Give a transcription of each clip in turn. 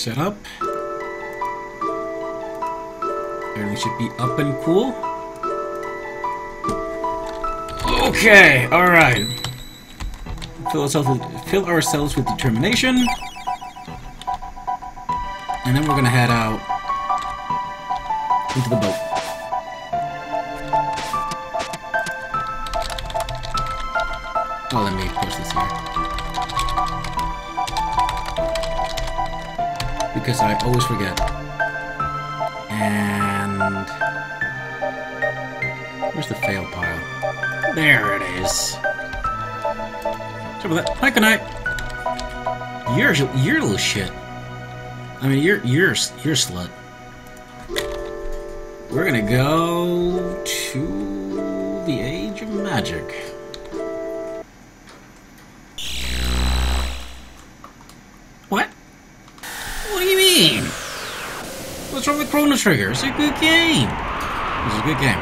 set up. Everything should be up and cool. Okay, alright. Fill ourselves fill ourselves with determination. And then we're gonna head out into the boat. Because I always forget. And... Where's the fail pile? There it is. Sorry about that. Hi, good night. You're, you're a little shit. I mean, you're, you're, you're slut. We're gonna go Trigger? It's a good game. It's a good game.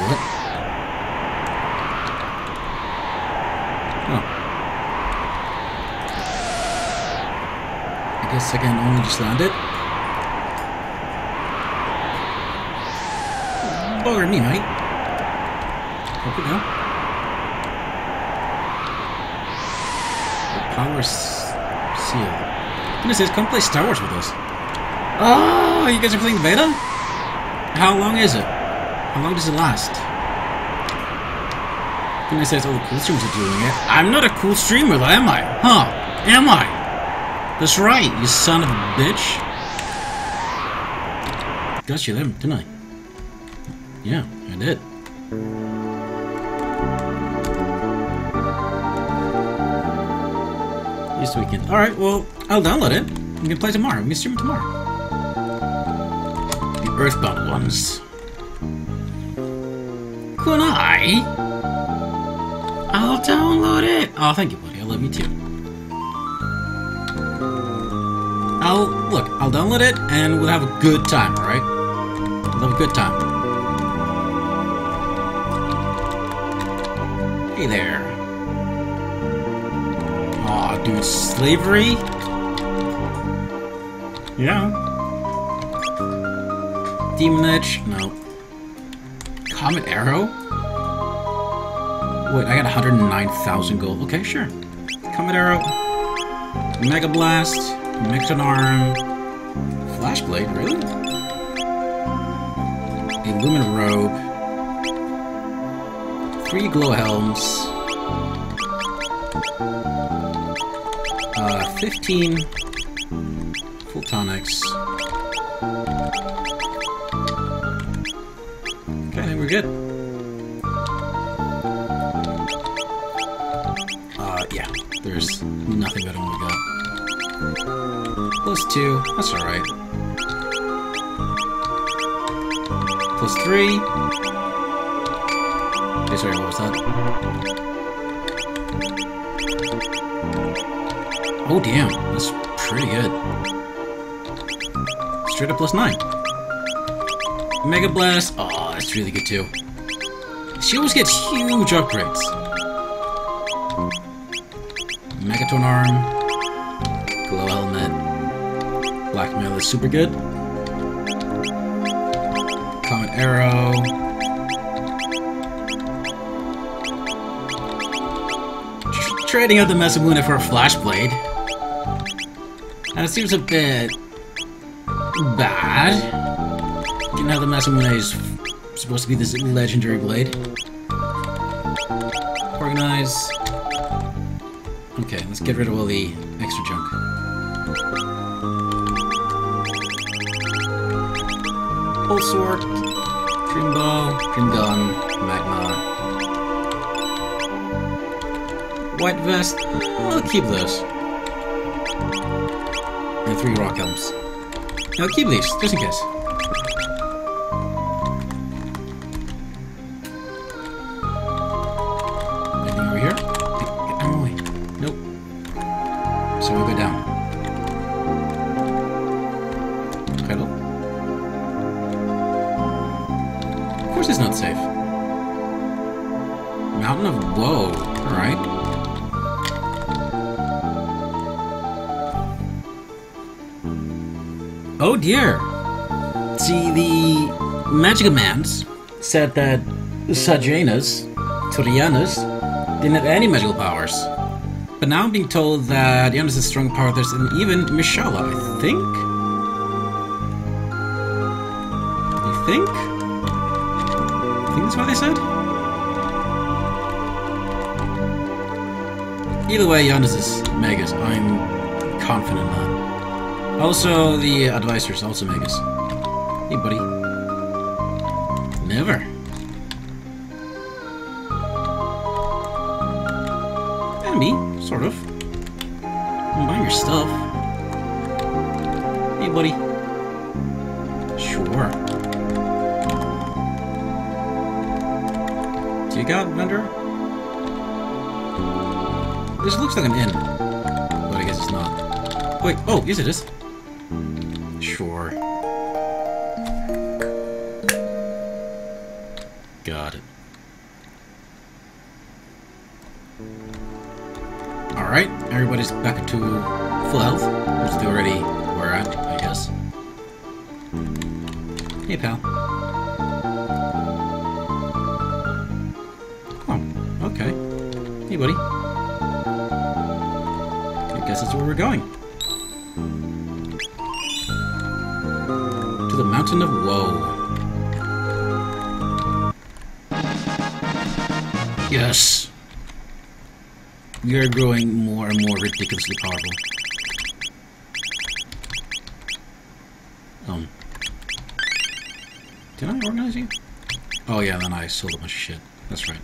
What? Oh. I guess I can only just land it. Bugger me, mate. Hope it now. Power Seal. Goodness says, come play Star Wars with us. Oh, you guys are playing beta? How long is it? How long does it last? Goodness says, all the cool streamers are doing it. I'm not a cool streamer, though, am I? Huh? Am I? That's right, you son of a bitch. Got you there, didn't I? Yeah, I did. This weekend. Alright, well, I'll download it. We can play tomorrow. We can stream it tomorrow. The Earthbound ones. Could I? I'll download it. Oh, thank you, buddy. I love you too. I'll look. I'll download it, and we'll have a good time. All right? We'll have a good time. Hey there. Aw, dude, slavery? Yeah. Demon Edge? No. Comet Arrow? Wait, I got 109,000 gold. Okay, sure. Comet Arrow. Mega Blast. Megaton Arm. Flashblade, really? Illumin Robe. Three Glow Helms. Uh, 15 full tonics. Okay, we're good. Uh, yeah, there's nothing better than we got. Plus two, that's alright. Plus three. Okay, sorry, what was that? Oh, damn. Straight up plus 9. Mega Blast. Oh, that's really good too. She always gets huge upgrades. Megaton Arm. Glow Helmet. Blackmail is super good. Comet Arrow. Tr- Trading out the Masamune for a Flash Flashblade. That seems a bit bad. You know the Masamune is supposed to be this legendary blade. Organize. Okay, let's get rid of all the extra junk. Old sword, dream bow, dream gun, magma. White vest. I'll keep those. And three rock elms. Now keep these, just in case. Mans said that Sajanus, Turianus, didn't have any magical powers. But now I'm being told that Janus has stronger powers than even Mishala, I think? I think? I think that's what they said? Either way, Janus is Magus. I'm confident in that. Also, the advisors also Magus. Hey, buddy. Never. Me, sort of. I'm buying your stuff. Hey, buddy. Sure. Do you got vendor? This looks like an inn, but I guess it's not. Wait, oh, yes it is. Are growing more and more ridiculously powerful. Um. Did I organize you? Oh yeah, then I sold a bunch of shit. That's right.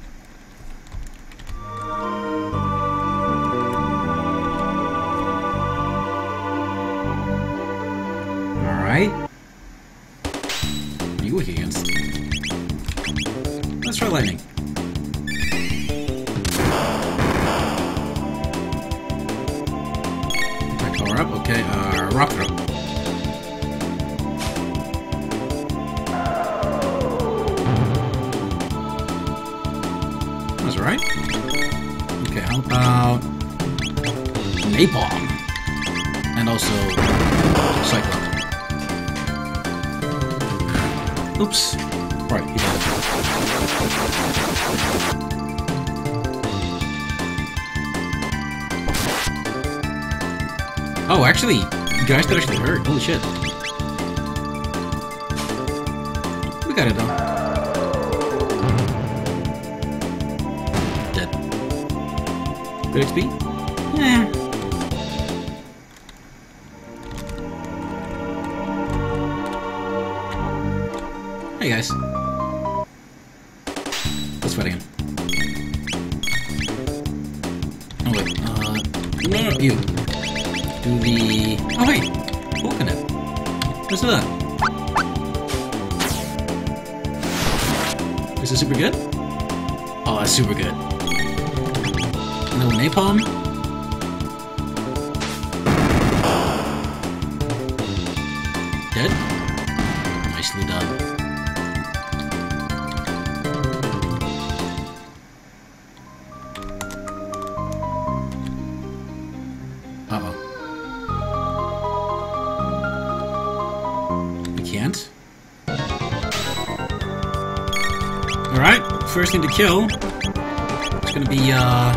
Kill is gonna be, uh...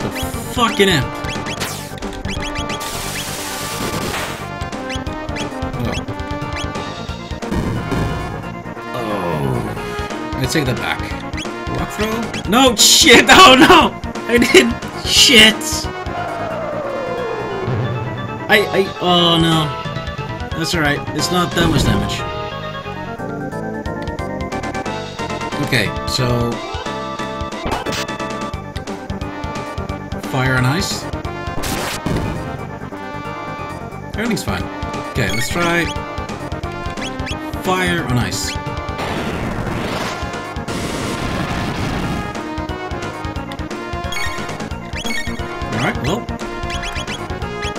The fucking imp. Oh. Oh. Let's take that back. Rock throw? No, shit! Oh no! I did shit! I, I, oh no. That's alright, it's not that much damage. Okay, so... Fire and ice. Everything's fine. Okay, let's try... Fire on ice. Alright, well,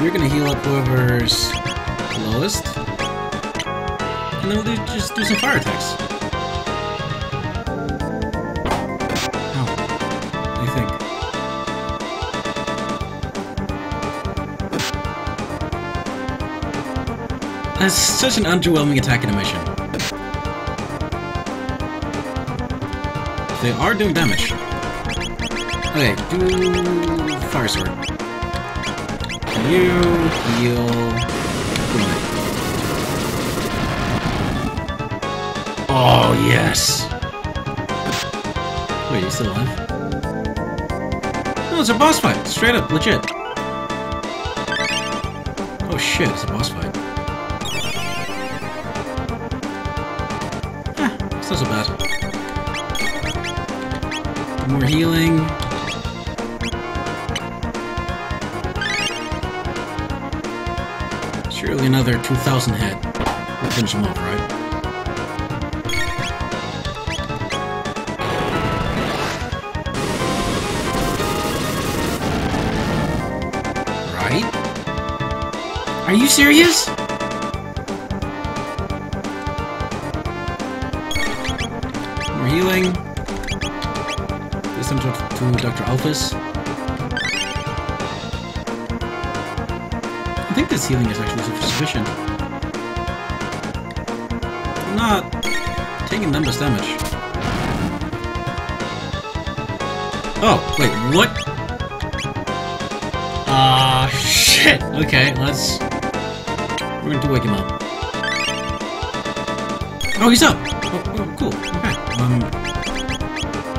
you're gonna heal up whoever's lowest. And then we'll just do some fire attacks. That's such an underwhelming attack animation. They are doing damage. Okay, do fire sword. You heal. Oh yes. Wait, you still alive? No, it's a boss fight. Straight up, legit. Oh shit, it's a boss fight. 2,000 hit. We'll finish him off, right? Right? Are you serious? More healing. This time to, to Dr. Alphys. I think this healing is actually sufficient. Damage. Oh, wait, what? Ah, uh, shit. Okay, let's... We're going to wake him up. Oh, he's up! Oh, oh cool. Okay. Um...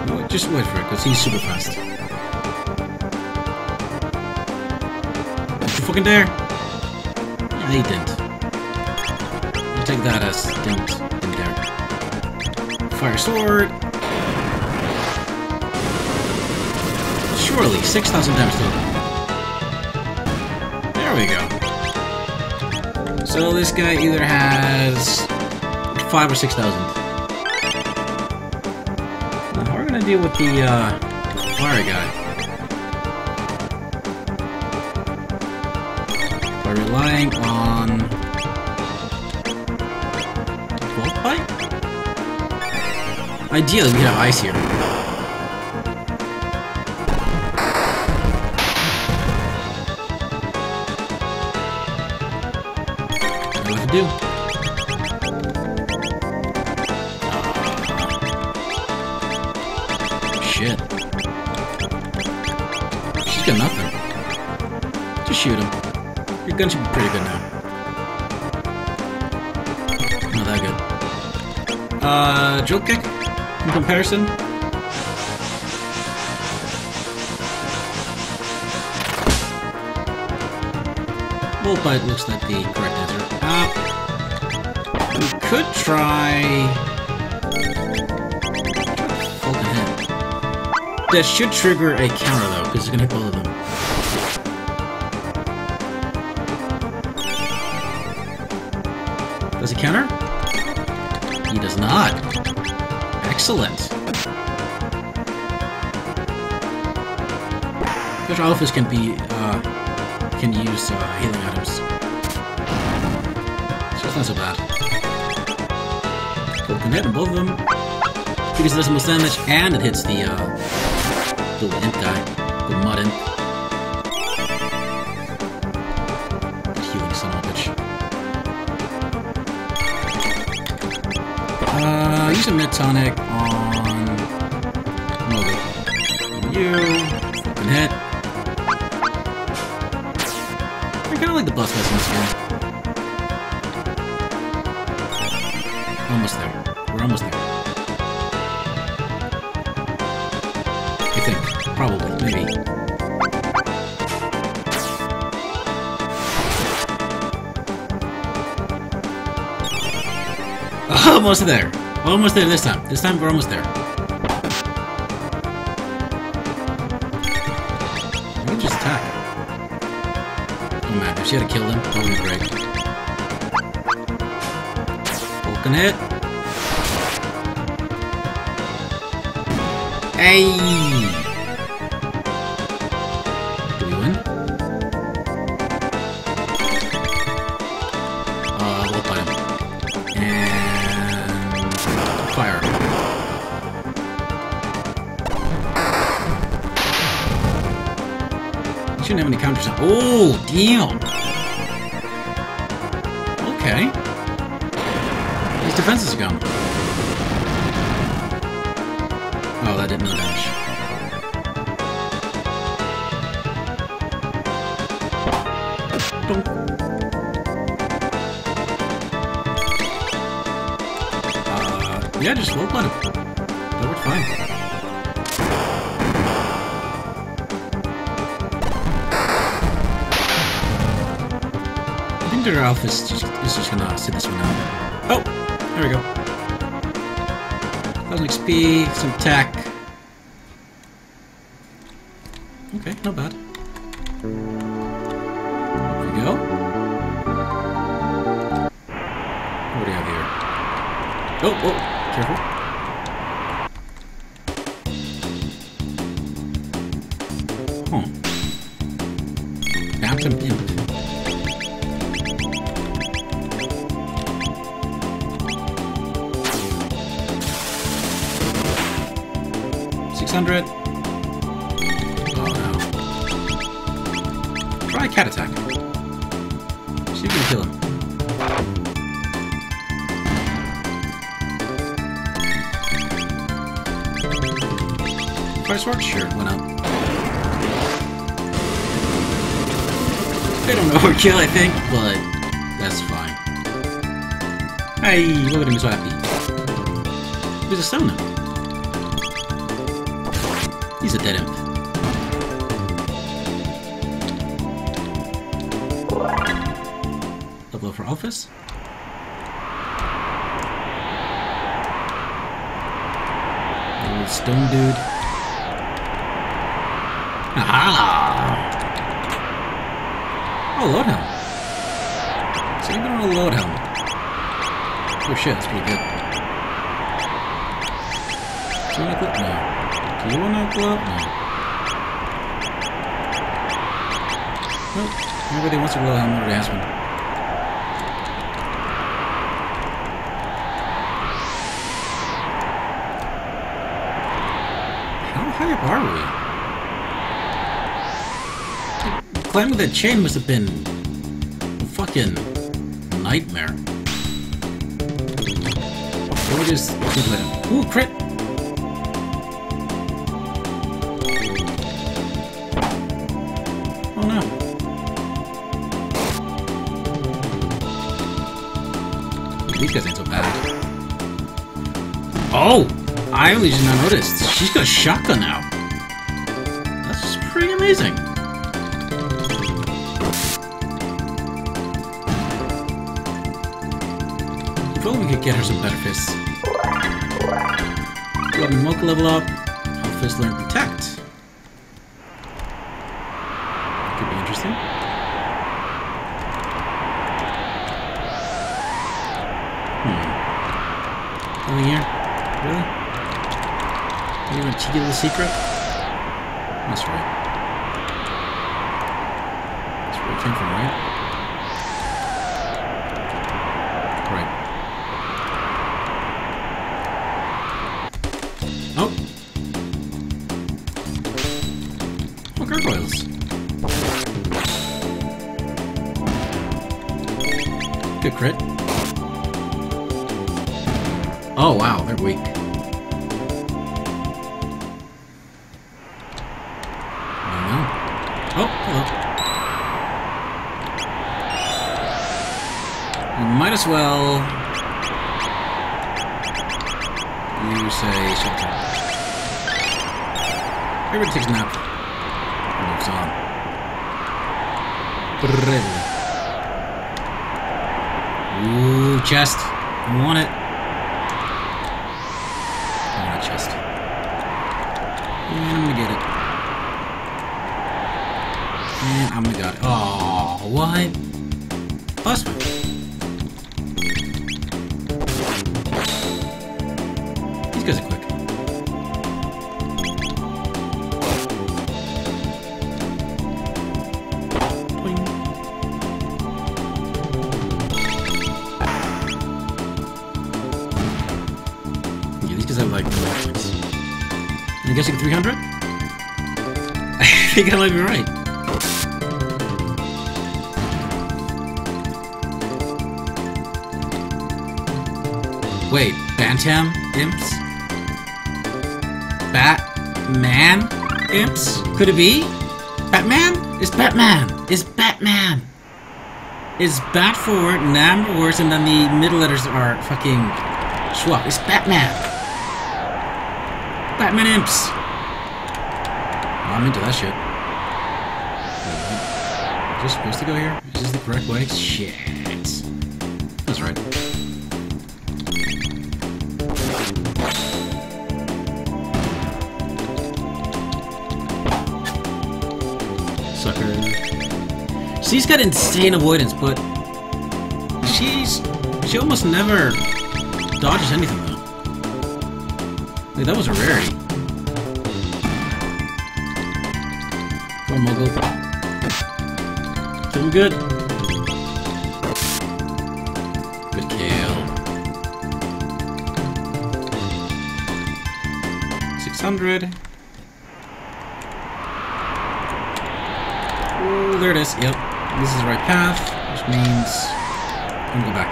No, just wait for it, because he's super fast. You fucking dare! He didn't. I'll take that as didn't. Fire sword! Surely, 6,000 damage total. There we go. So this guy either has five or six thousand. Now we're gonna deal with the uh, fire guy Ideally, we have ice here. What to do? shit. She's got nothing. Just shoot him. Your gun should be pretty good now. Not that good. Uh, drill kick? Comparison? Volt bite looks like the correct answer. Uh, we could try... That should trigger a counter though, because it's gonna hit both of them. Alphys can be, uh, can use uh, healing items. So it's not so bad. Cool, can hit both of them. Because it does the most damage and it hits the, uh, the imp guy. The mud imp. Healing son of a bitch. Uh, use a mid tonic Kinda like the boss fights. Almost there. We're almost there. I think. Probably. Maybe. Almost there. Almost there this time. This time we're almost there. She had killed him, be great. Poking it. Hey! Do we win? Uh, we'll play him. And... Fire. Shouldn't have any counters. Oh, damn! Defenses gone. Oh, that did no damage. Uh, yeah, just low blood. That worked fine. I think their Alpha is just, is just gonna sit this one out. Oh! There we go. 1000 XP, some tech. Overkill, I think, but that's fine. Hey, look at him, he's so happy. He's a stone. He's a dead imp. Level for office. Stone dude. Shit, that's pretty good. Do you want to clip? No. Do you want to glow? No. Nope. Everybody wants a glow helm already has one. How high up are we? Climbing that chain must have been a fucking nightmare. Just that. Ooh, crit! Oh no. These guys ain't so bad. Oh! I only just now noticed. She's got a shotgun now. That's pretty amazing. Only we could get her some better fists. Let me Mocha level up. I'll fist learn protect. Could be interesting. Hmm. Nothing here? Really? You want to cheeky the secret? That's right. Oh wow, they're weak. Oh, might as well. You say shelter. Everybody takes a nap. Moves on. Brilliant. Ooh, chest. I want it. Plus one. These guys are quick. Yeah, these guys have like no. I'm guessing 300? I think I might be right. Wait, Bantam imps? Batman imps? Could it be? Batman? Is Batman? Is Batman? Is Bat for Nam worse and then the middle letters are fucking Schwab. It's Batman. Batman imps. Oh, I'm into that shit. Is this supposed to go here? Is this the correct way? Shit. She's got insane avoidance, but she's she almost never dodges anything though. Like, that was a rarity. On, Muggle. Doing good. Good kill. 600. Oh, there it is. Yep. This is the right path, which means I'm gonna go back.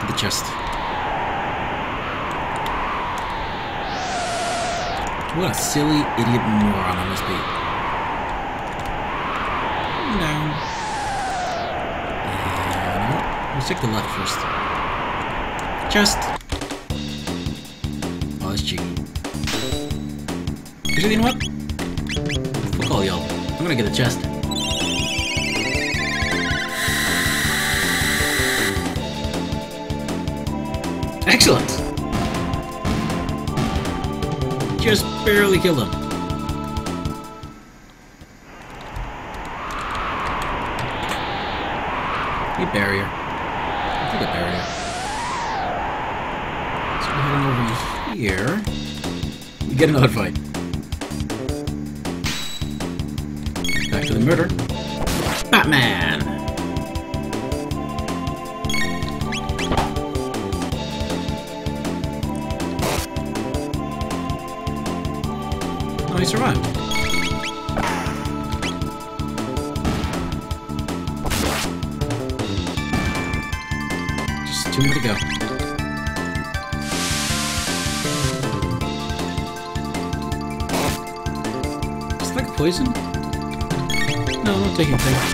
To the chest. What a silly idiot moron I must be. Down. And uh, let's take the left first. Chest. Oh, that's cheeky. Actually, you know what? Fuck all y'all. I'm gonna get the chest. Barely killed him.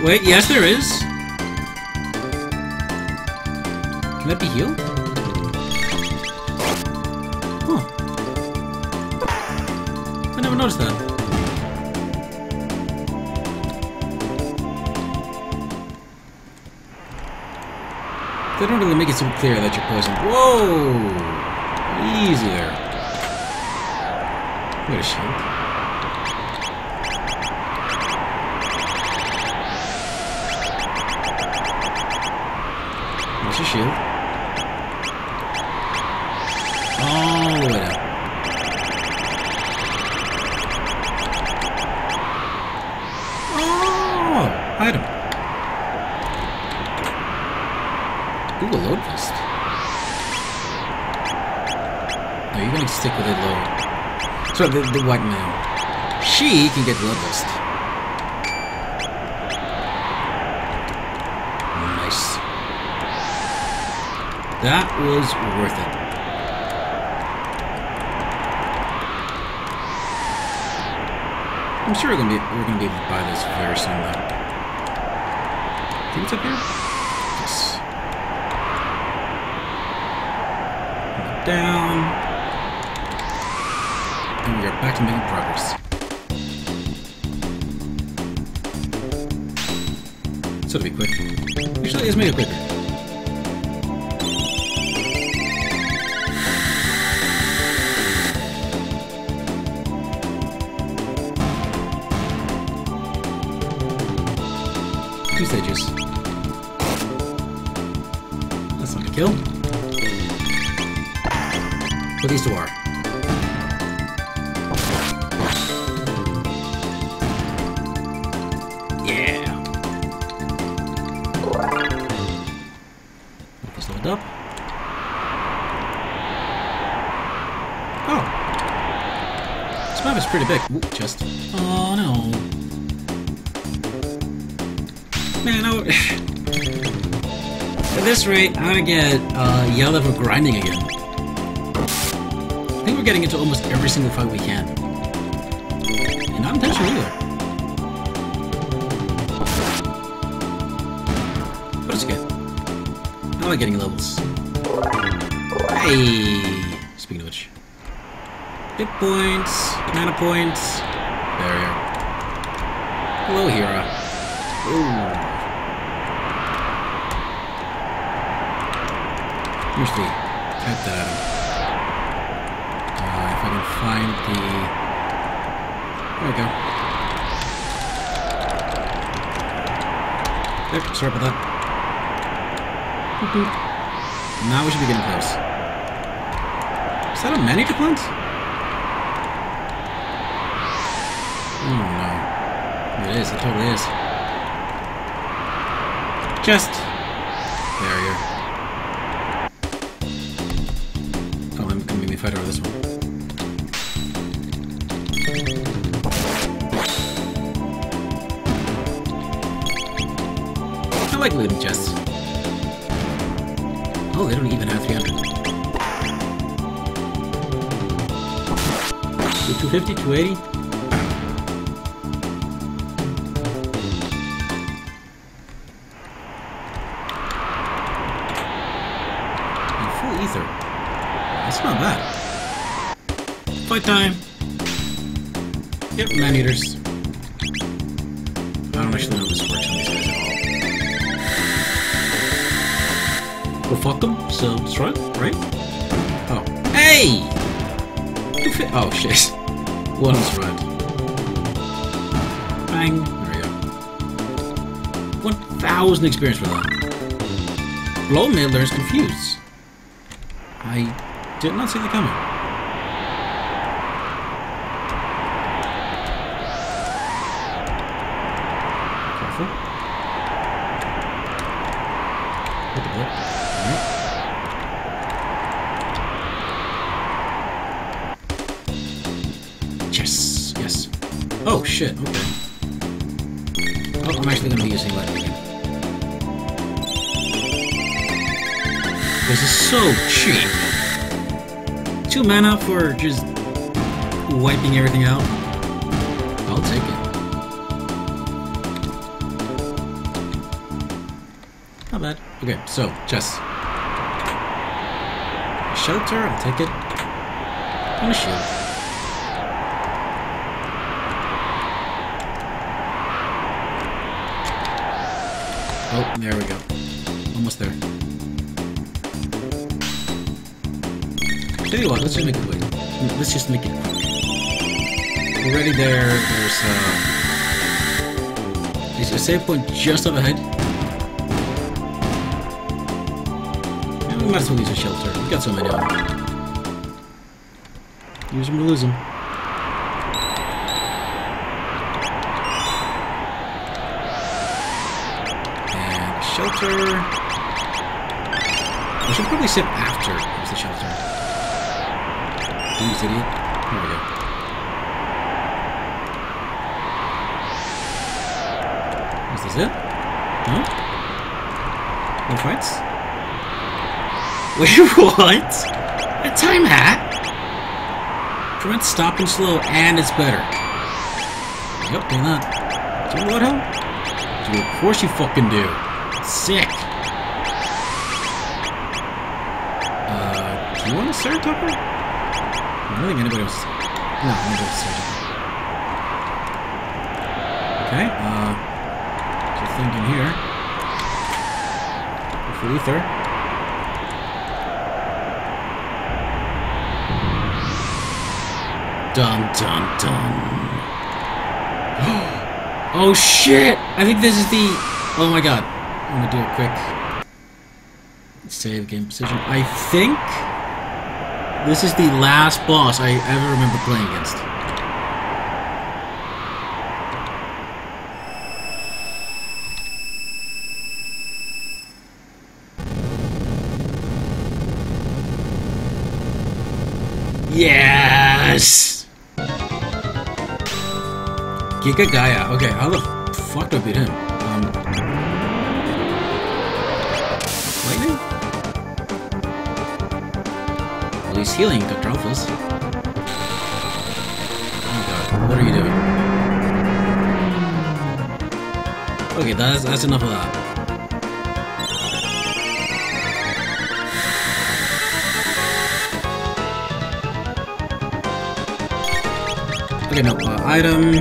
Wait, yes there is! Can that be healed? Huh. I never noticed that. They don't really make it so clear that you're poisoned. Whoa! Easy there. Wait a shield. The, the white man. She can get load vest. Nice. That was worth it. I'm sure we're gonna be we're gonna be able to buy this very soon though. Think it's up here? Yes. Down. And we are back to making progress. So to be quick. Actually, let's make it quicker. Two stages. That's not a kill. But these two are. Big. Ooh, chest. Oh no. Man, I. At this rate, I'm gonna get uh, yell level grinding again. I think we're getting into almost every single fight we can. And not intentional either. But it's good. I like getting levels. Hey! Speaking of which. Hit points, mana points, barrier. Hello, Hera. Ooh. Usually type that out. Uh, if I can find the... There we go. Yep, sorry about that. Boop, boop. Now we should be getting close. Is that a many to is, it totally is. Just cheap. Two mana for just wiping everything out. I'll take it. Not bad. Okay, so, chess. Shelter, I'll take it. And a shield. Oh, there we go. Tell you what, let's just make it quick. Let's just make it quick. Already there, there's uh there's a save point just up ahead. And we might as well use a shelter. We've got so many of them. Use them or lose them. And shelter. I should probably save Idiot. Here we go. Is this it? No? No fights? Wait, what? A time hat? Prevents stop and slow, and it's better. Yep, doing that. Do you know what? Dude, of course you fucking do. Sick. Uh, do you want a Ceratopper? I don't think anybody was. No, was. Okay, uh, just thinking here. Go for Ether. Dun dun dun. oh shit! I think this is the. Oh my god. I'm gonna do a quick save game position. I think this is the last boss I ever remember playing against. Yes! Giga Gaia. Okay, how the fuck do I beat him? He's healing. Alphas. Oh god, what are you doing? Okay, that's, that's enough of that. Okay, no, uh, item.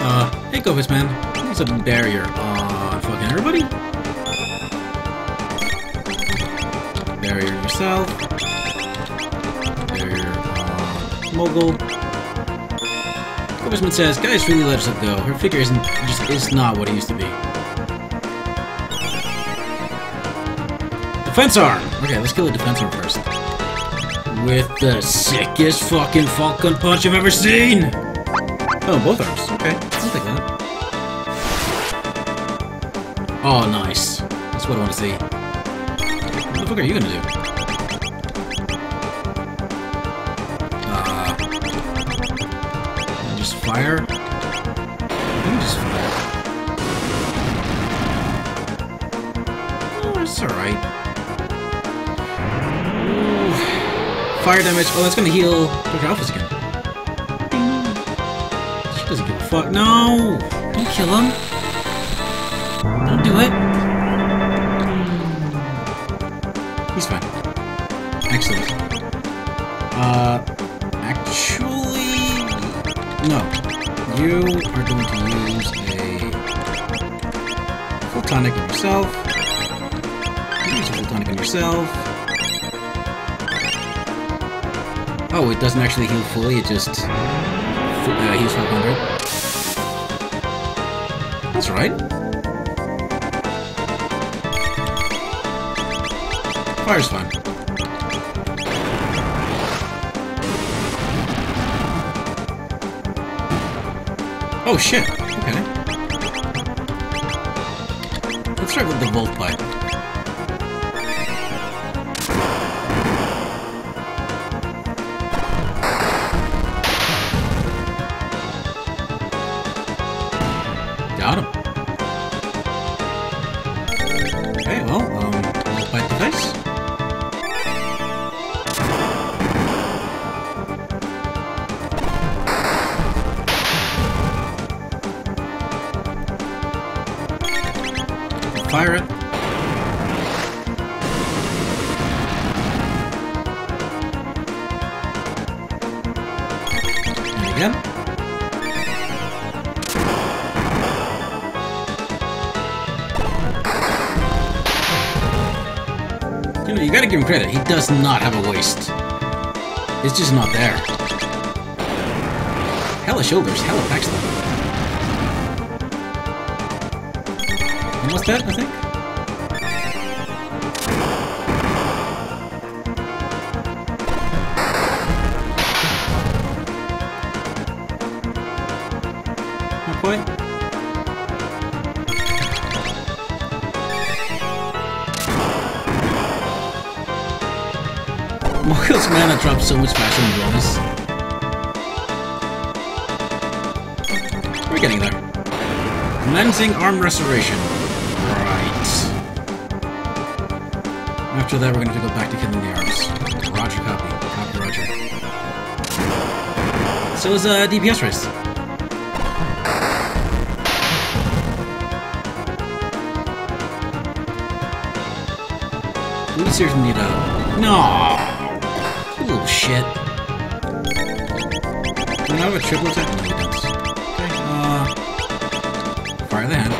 Uh, hey, Govis man. There's a barrier on Barrier on uh, Mogul. Govisman says, guys really let us go. Her figure isn't just is not what it used to be. Defense arm! Okay, let's kill the defense arm first. With the sickest fucking Falcon Punch I've ever seen! Oh, both arms. Okay, I'll take that. Oh, nice. That's what I want to see. What the fuck are you gonna do? Fire damage. Oh, that's gonna heal Dr. Alphas again. She doesn't give a fuck. No! Don't kill him. Don't do it. He's fine. Excellent. Uh, actually, no. You are going to use a full tonic on yourself. Use a full tonic on yourself. Oh, it doesn't actually heal fully, it just uh, heals 500. That's right. Fire's fine. Oh shit, okay. Let's start with the Volt Bite. Does not have a waist. It's just not there. Hella shoulders, hella back stuff. Almost dead, I think. Not. Mogul's mana drops so much faster than bonus. We're getting there. Cleansing Arm Restoration. Right. After that, we're gonna have to go back to killing the arms. Roger, copy. Copy, Roger. So is uh, DPS race. We seriously need a... No! Shit. Do I have a triple attack? No, he does. Okay, uh... Fire hand.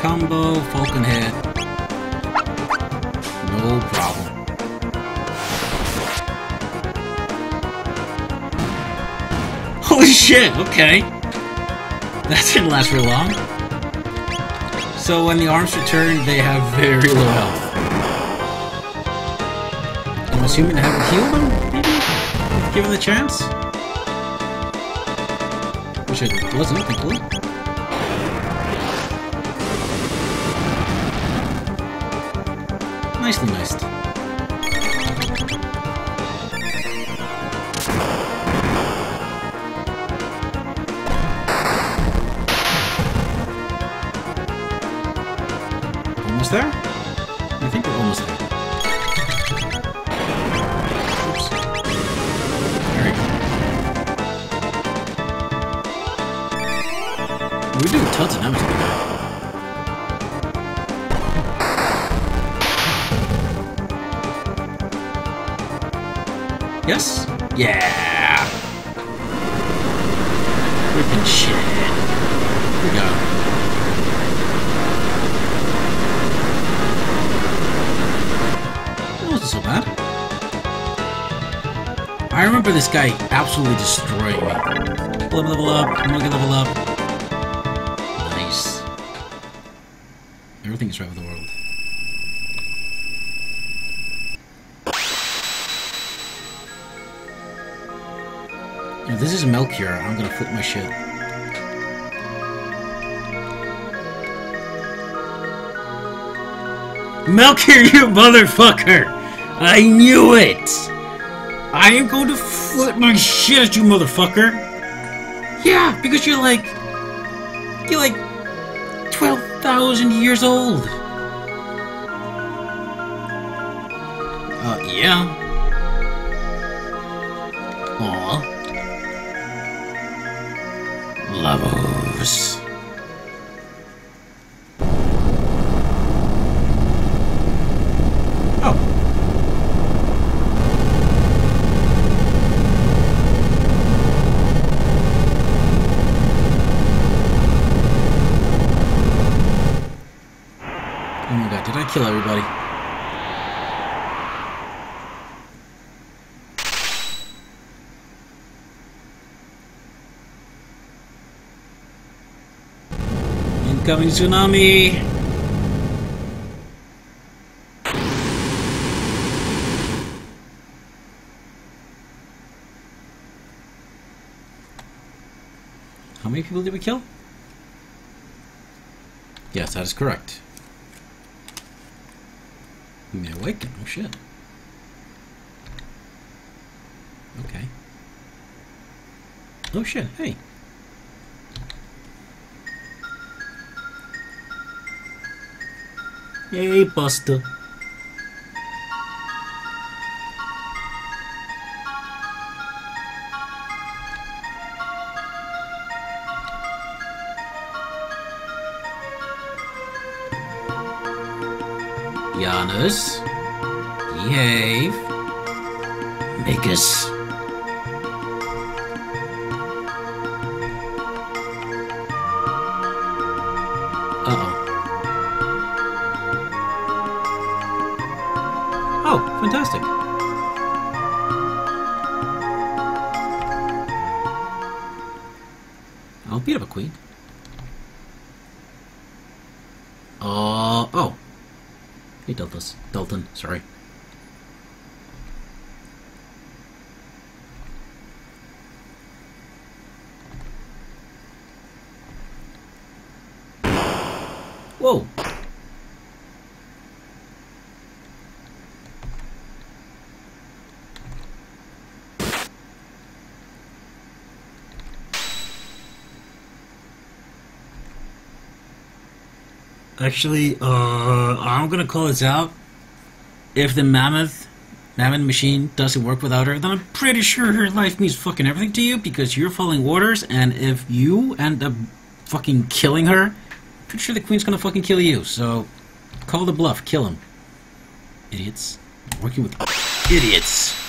Combo, Falcon hit. No problem. Holy shit, okay. That didn't last very long. So when the arms return, they have very low health. I'm assuming to have heal them, maybe? Given the chance? Which it wasn't, thankfully. Nicely niced. Absolutely destroying me. Level, level up, get level up. Nice. Everything is right with the world. If this is Melchior, I'm gonna flip my shit. Melchior, you motherfucker! I knew it! I am going to my shit you, motherfucker! Yeah, because you're like... You're like... 12,000 years old! Incoming tsunami! How many people did we kill? Yes, that is correct. May awaken. Oh shit. Okay. Oh shit, hey. Yay, Buster. Hey, Deltas. Dalton, sorry. Whoa. Actually, uh, I'm gonna call this out. If the Mammon, Mammon Machine doesn't work without her, then I'm pretty sure her life means fucking everything to you because you're following orders, and if you end up fucking killing her, pretty sure the queen's gonna fucking kill you. So, call the bluff, kill him. Idiots. Working with idiots.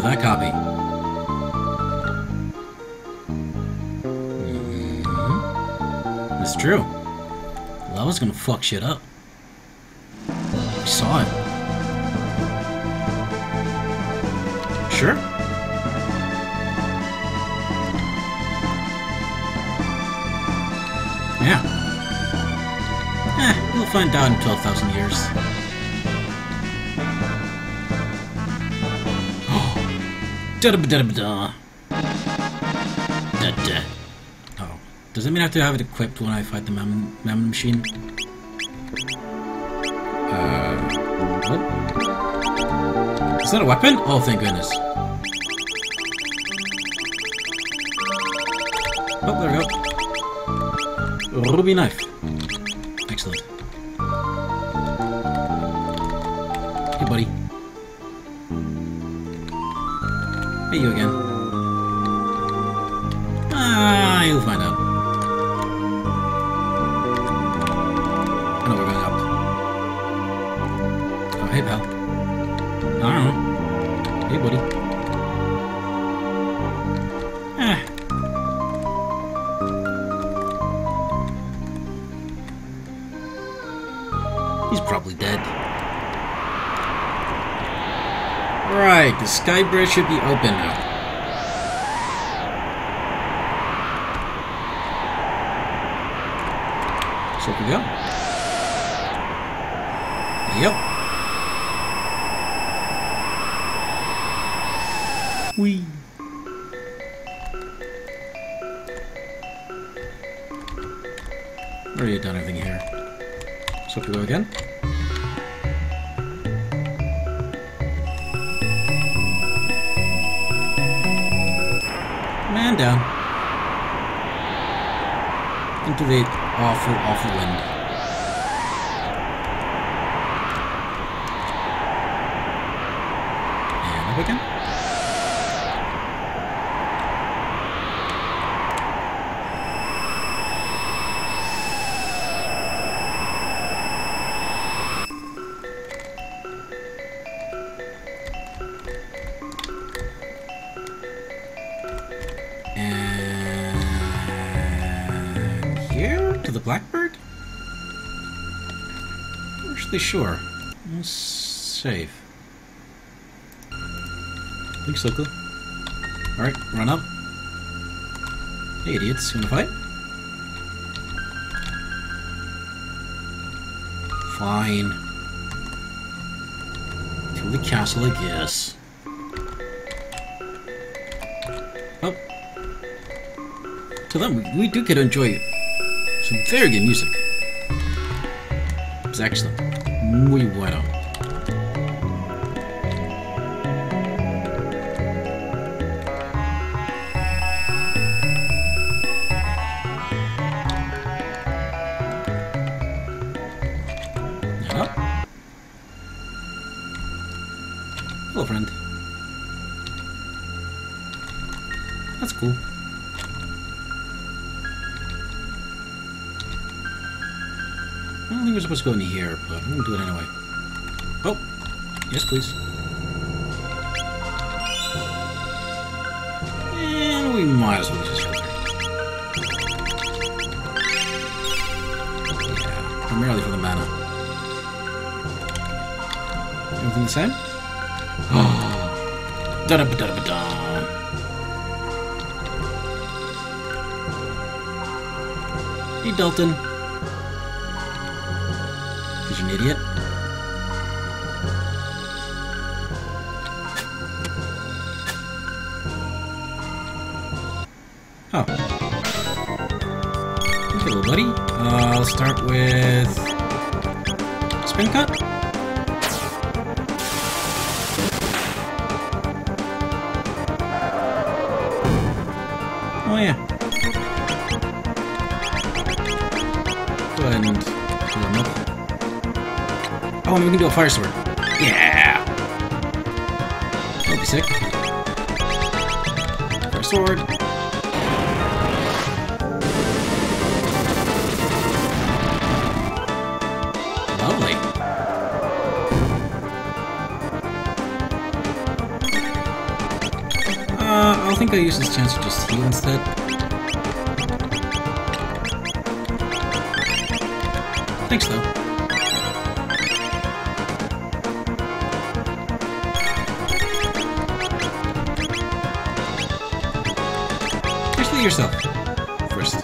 That copy. Mhm. It's true. was gonna fuck shit up. We saw it. Sure. Yeah. Eh, we'll find out in 12,000 years. Da-da-ba-da-ba-da. Da-da. Oh. Does that mean I have to have it equipped when I fight the Mammon, Machine? Uh, what? Is that a weapon? Oh, thank goodness. Oh, there we go. Ruby knife. Right, the sky bridge should be open now. So we go. Yep. I'm actually sure. Let's save. think so, cool. Alright, run up. Hey, idiots, you wanna fight? Fine. To the castle, I guess. Oh. To them, we, we do get to enjoy some very good music. It's excellent. Muy bueno. The same? Da da da da da. Hey, Dalton. He's an idiot. Oh. Okay, little buddy. Uh, I'll start with spin cut. We can do a fire sword. Yeah! That'll be sick. Fire sword. Uh, I think I'll use this chance to just heal instead. Thanks, though. Yourself. First.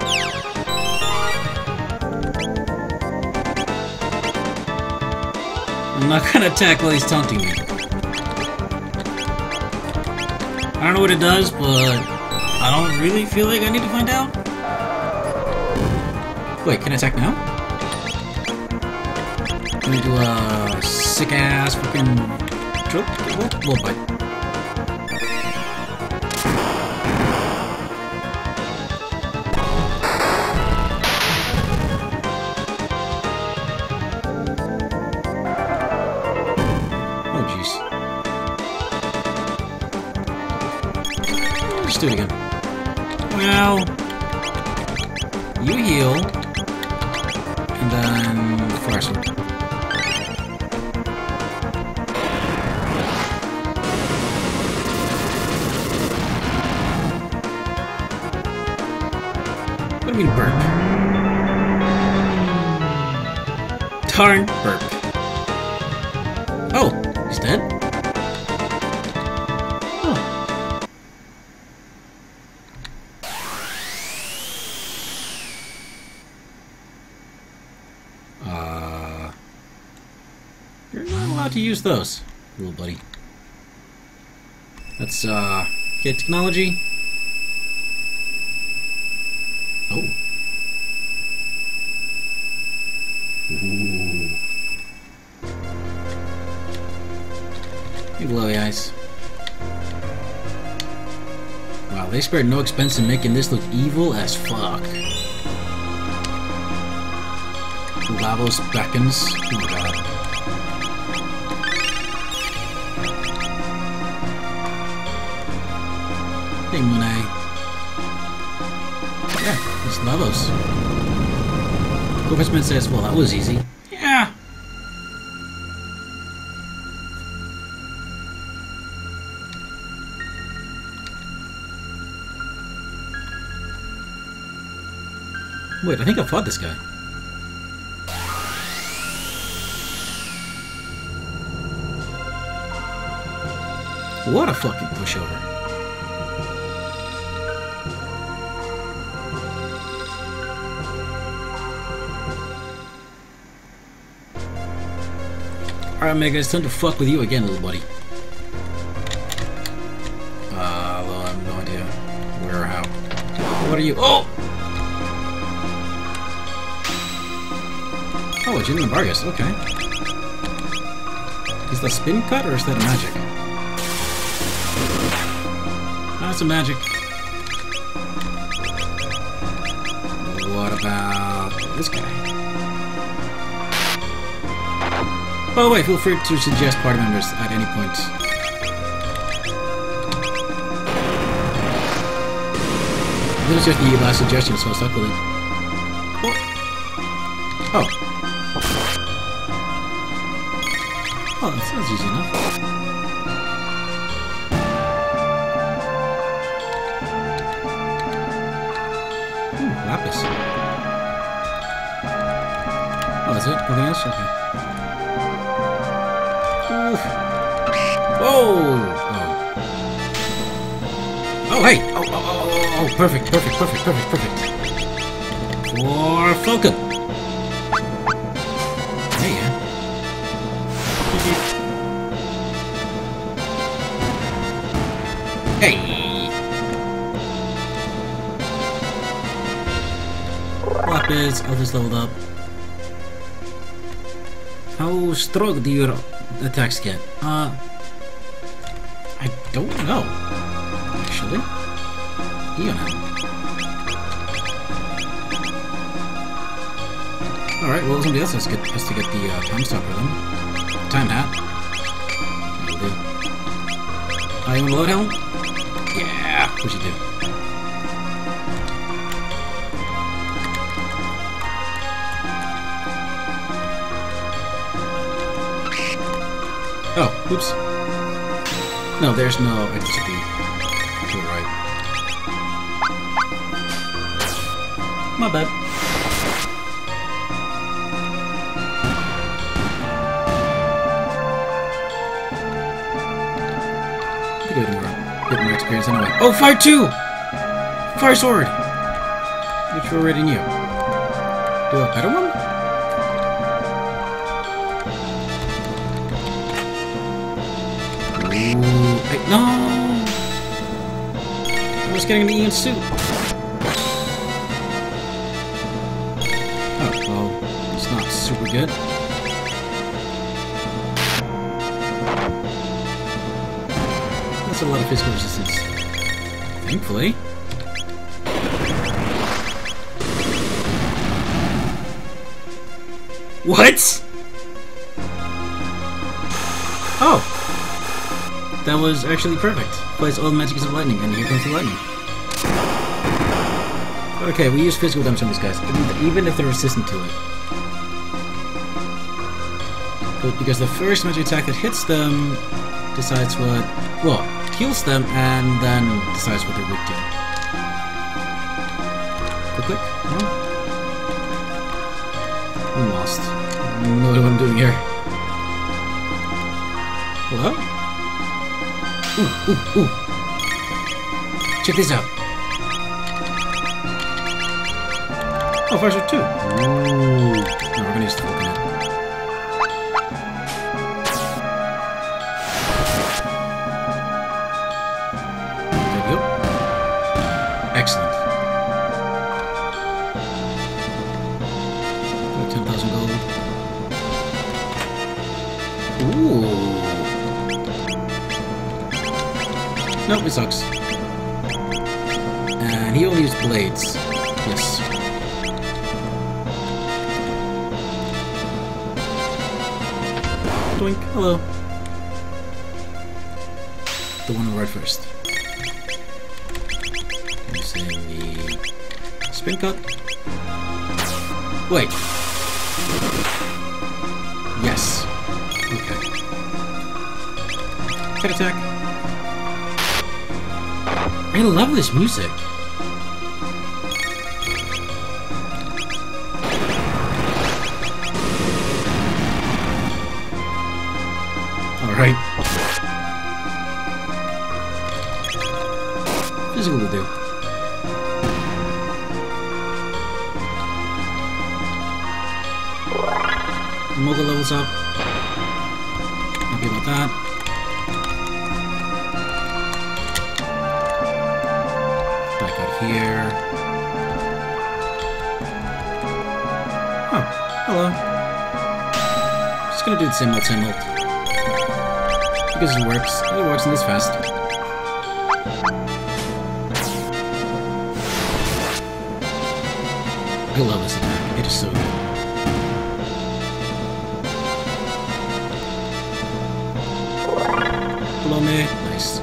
I'm not gonna attack while he's taunting me. I don't know what it does, but I don't really feel like I need to find out. Wait, can I attack now? Can I do a sick ass fucking drill. Well, Let's, uh, get technology. Oh. Ooh. Hey, glowy eyes. Wow, they spared no expense in making this look evil as fuck. Lavos beckons. Oh god. Hey, Monet. Yeah, it's Lavos. Government says, well, that was easy. Yeah. Wait, I think I fought this guy. What a fucking pushover. Alright, Mega, it's time to fuck with you again, little buddy. Uh, well, I have no idea where or how. What are you? Oh! Oh, a genuine Vargas, okay. Is that spin cut or is that a magic? That's a magic. What about this guy? By the way, feel free to suggest party members at any point. This was just the last suggestion, so I stuck with it. Oh. Oh, that sounds easy enough. Ooh, lapis. Oh, that's it? Nothing else? Okay. Whoa! Oh. Oh, hey! Oh, oh, oh, oh, oh, perfect, perfect, perfect, perfect, perfect. For Falcon! Hey, yeah. Hey! Lapis, others leveled up. How strong do your attacks get? Uh, don't know. Actually, Eon. All right. Well, somebody else has, get, has to get the uh, time stopper then. Time hat. Will do. Uh, you to load helm? Yeah. Course you do. Oh, oops. No, there's no XP to the right. My bad. I think more, get more experience anyway. Oh, fire two! Fire sword! Which we already knew. Do a better one? getting an Aeon suit. Oh, well, it's not super good. That's a lot of physical resistance. Thankfully. What? Oh! That was actually perfect. Place all the magic of lightning, and here comes the lightning. Okay, we use physical damage on these guys, even if they're resistant to it. But because the first magic attack that hits them decides what... Well, heals them and then decides what they're weak to. Quick, quick. No? I'm lost. I don't know what I'm doing here. Hello? Ooh, ooh, ooh. Check this out. Oh, sword 2. Ooh. No, we're gonna use the coconut. There we go. Excellent. Got 10,000 gold. Ooh. Nope, it sucks. And he only used blades. Doink. Hello. The one right first. Using the spin cut. Wait. Yes. Okay. Cat attack. I love this music. Because it works. It works in this fast. I love this attack. It is so good. Below me. Nice.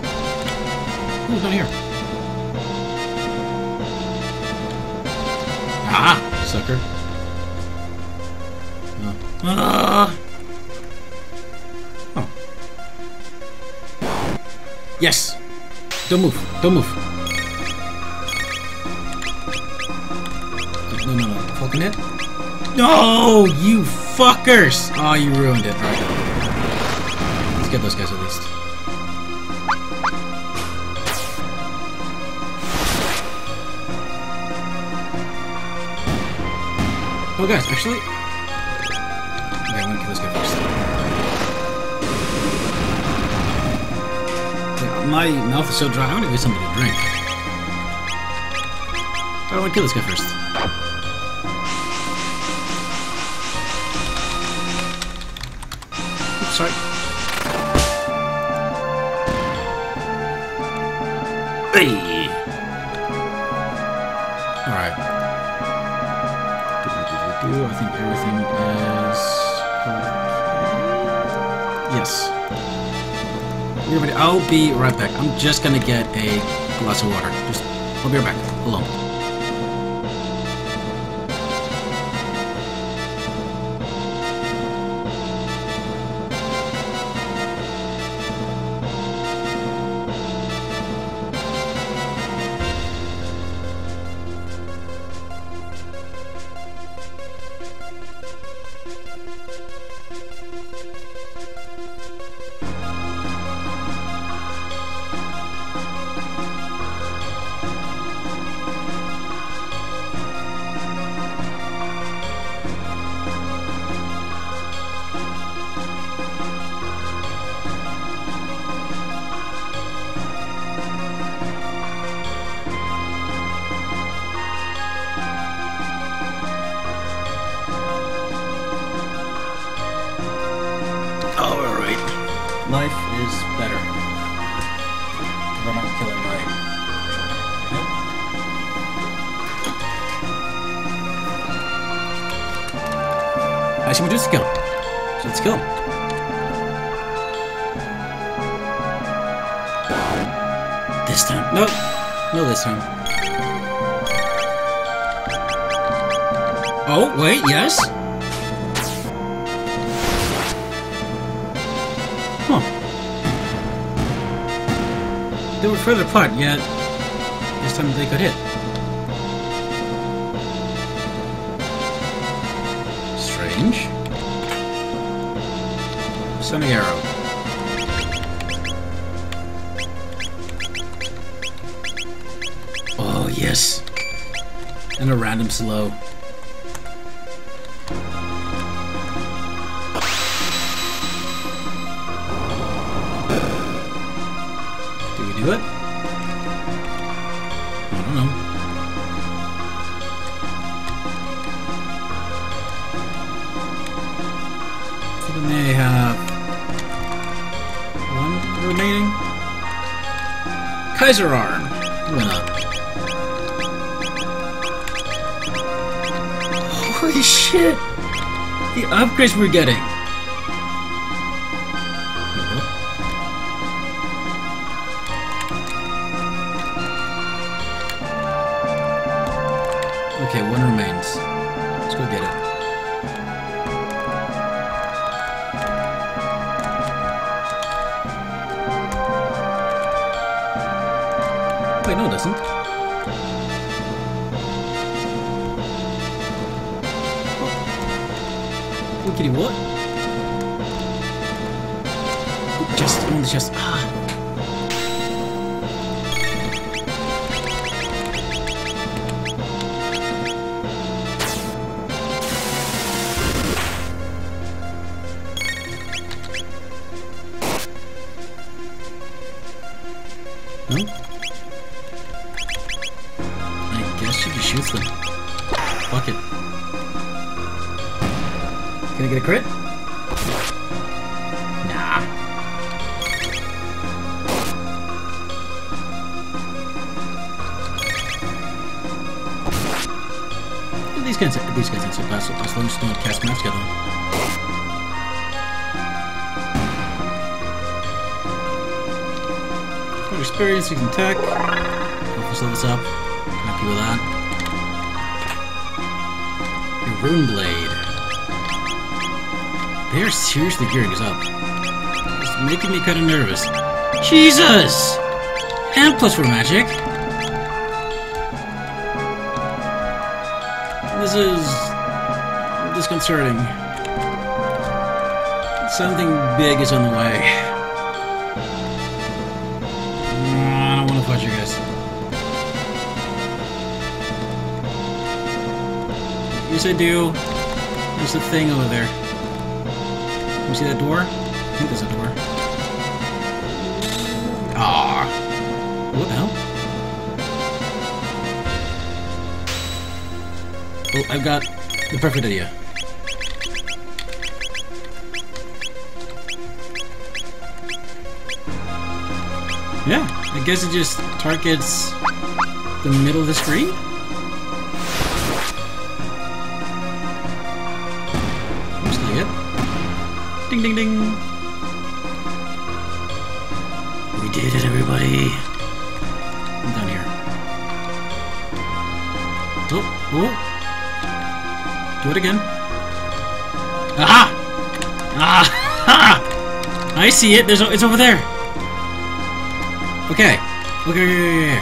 Who's not here? Ah! Sucker. Oh. Ah! Oh. Yes! Don't move. Don't move. No, no, no. Falcon head? No! You fuckers! Oh, you ruined it. Alright. Let's get those guys at least. Oh, guys, actually... my mouth is so dry, I'm gonna get something to drink. I want to kill this guy first. I'll be right back. I'm just gonna get a glass of water. Just, I'll be right back. Alright. Apart, yet upgrades we're getting! Experience, you can tech. Let's level this up. Happy with that. Your Rune Blade. They are seriously gearing us up. It's making me kind of nervous. Jesus! And plus for magic. This is disconcerting. Something big is on the way. Do. There's a thing over there. You see that door? I think there's a door. Ah. What the hell? Oh, I've got the perfect idea. Yeah, I guess it just targets the middle of the screen? Ding ding ding! We did it, everybody! I'm down here. Oh, oh! Do it again. Aha! Ah! I see it! There's, it's over there! Okay. Okay,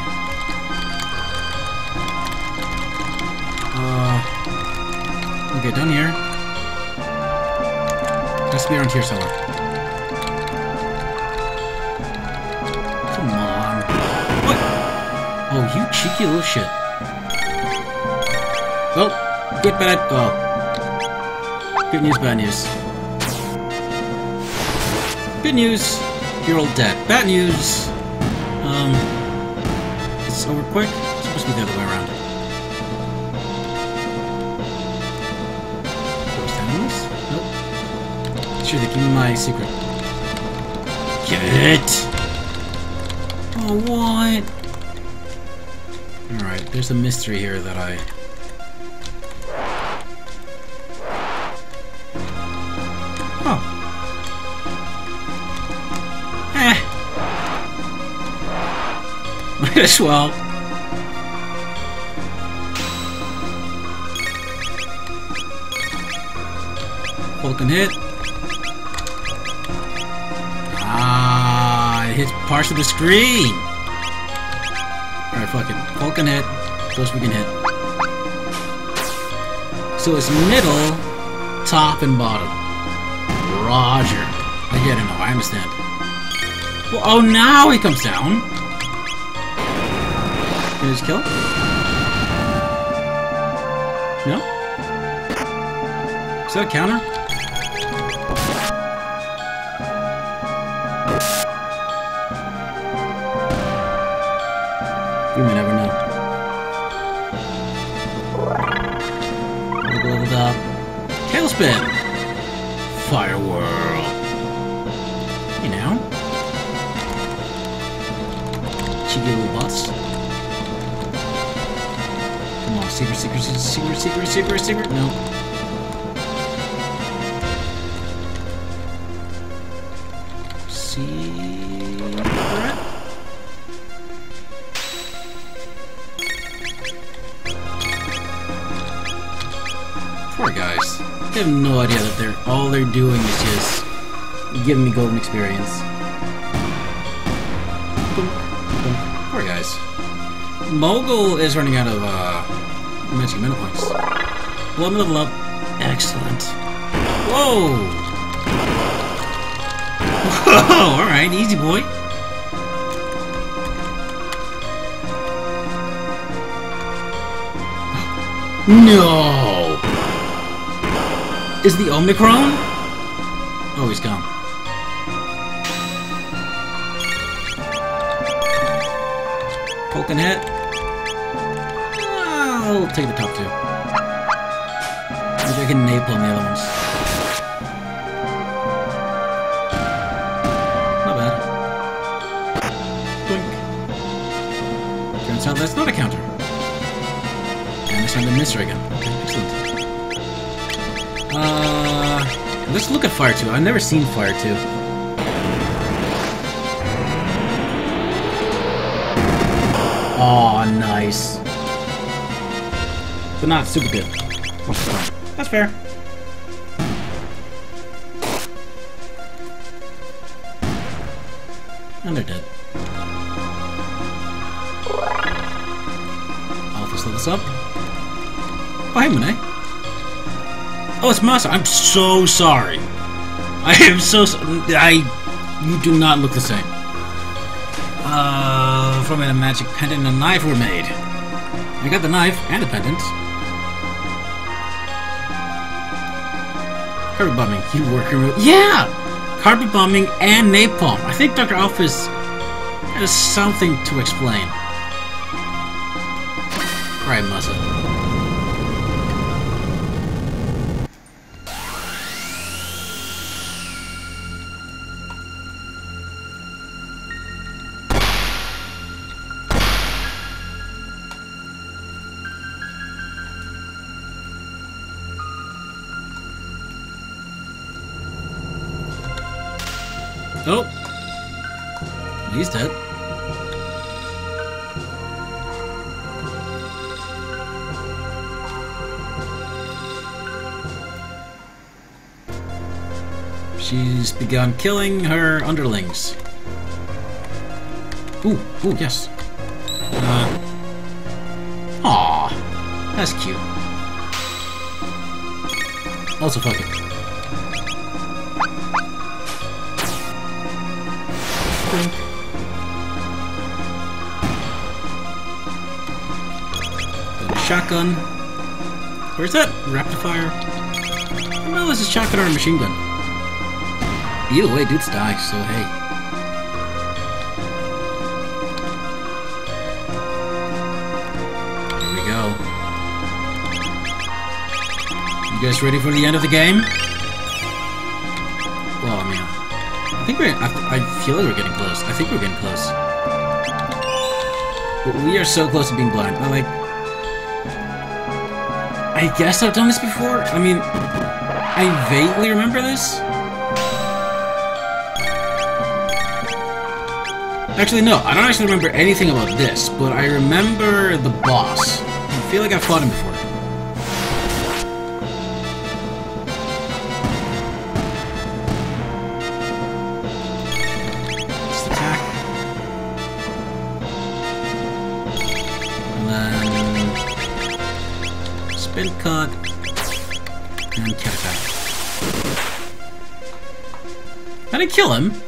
here somewhere. Come on. What? Oh, you cheeky little shit. Well, good bad. Oh. Good news, bad news. Good news, you're all dead. Bad news, um, it's over quick. It's supposed to be the other way My secret. Give it! Oh, what? Alright, there's a mystery here that I... Oh. Eh. Might as well. Falcon Hit. Ah, it parts of the screen. Alright, fuck it. Falcon Hit. Those we can hit. So it's middle, top, and bottom. Roger. I get it now. I understand. Well, oh, now he comes down. Can just kill? No? Is that a counter? Tailspin! They're doing is just giving me golden experience. Poor guys. Mogul is running out of uh, magic mana points. I'm level up. Excellent. Whoa! Whoa! Alright, easy boy. No! Is the Omicron? Oh, he's gone. Poking hit. I'll take the top two. Maybe I can napalm the other ones. Not bad. Boink. Turns out that's not a counter. And this time the miss again. Okay, excellent. Uh, let's look at Fire 2. I've never seen Fire 2. Oh, nice. But not super good. That's fair. And they're dead. I'll just this up. Hey, Monet. Oh, it's Masa. I'm so sorry. I am so I. You do not look the same. Uh, from it, a magic pendant and a knife were made. I got the knife and the pendant. Carpet bombing. You work real. Yeah! Carpet bombing and napalm. I think Dr. Alphys has something to explain. Alright, Masa. Begun killing her underlings. Ooh, ooh, yes. Uh. That's cute. Also, fuck it. Shotgun. Where's that? Rapid fire? I don't know this is shotgun or a machine gun. Either way, dudes die, so hey. Here we go. You guys ready for the end of the game? Well, I mean, I think we're. I, I feel like we're getting close. I think we're getting close. But we are so close to being blind. I like. I guess I've done this before. I mean, I vaguely remember this. Actually, no, I don't actually remember anything about this, but I remember the boss. I feel like I've fought him before. kill attack.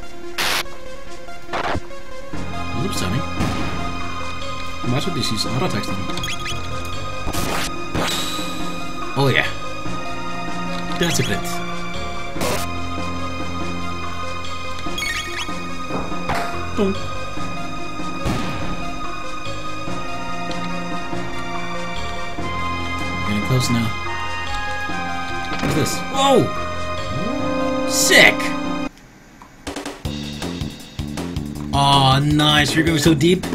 So deep.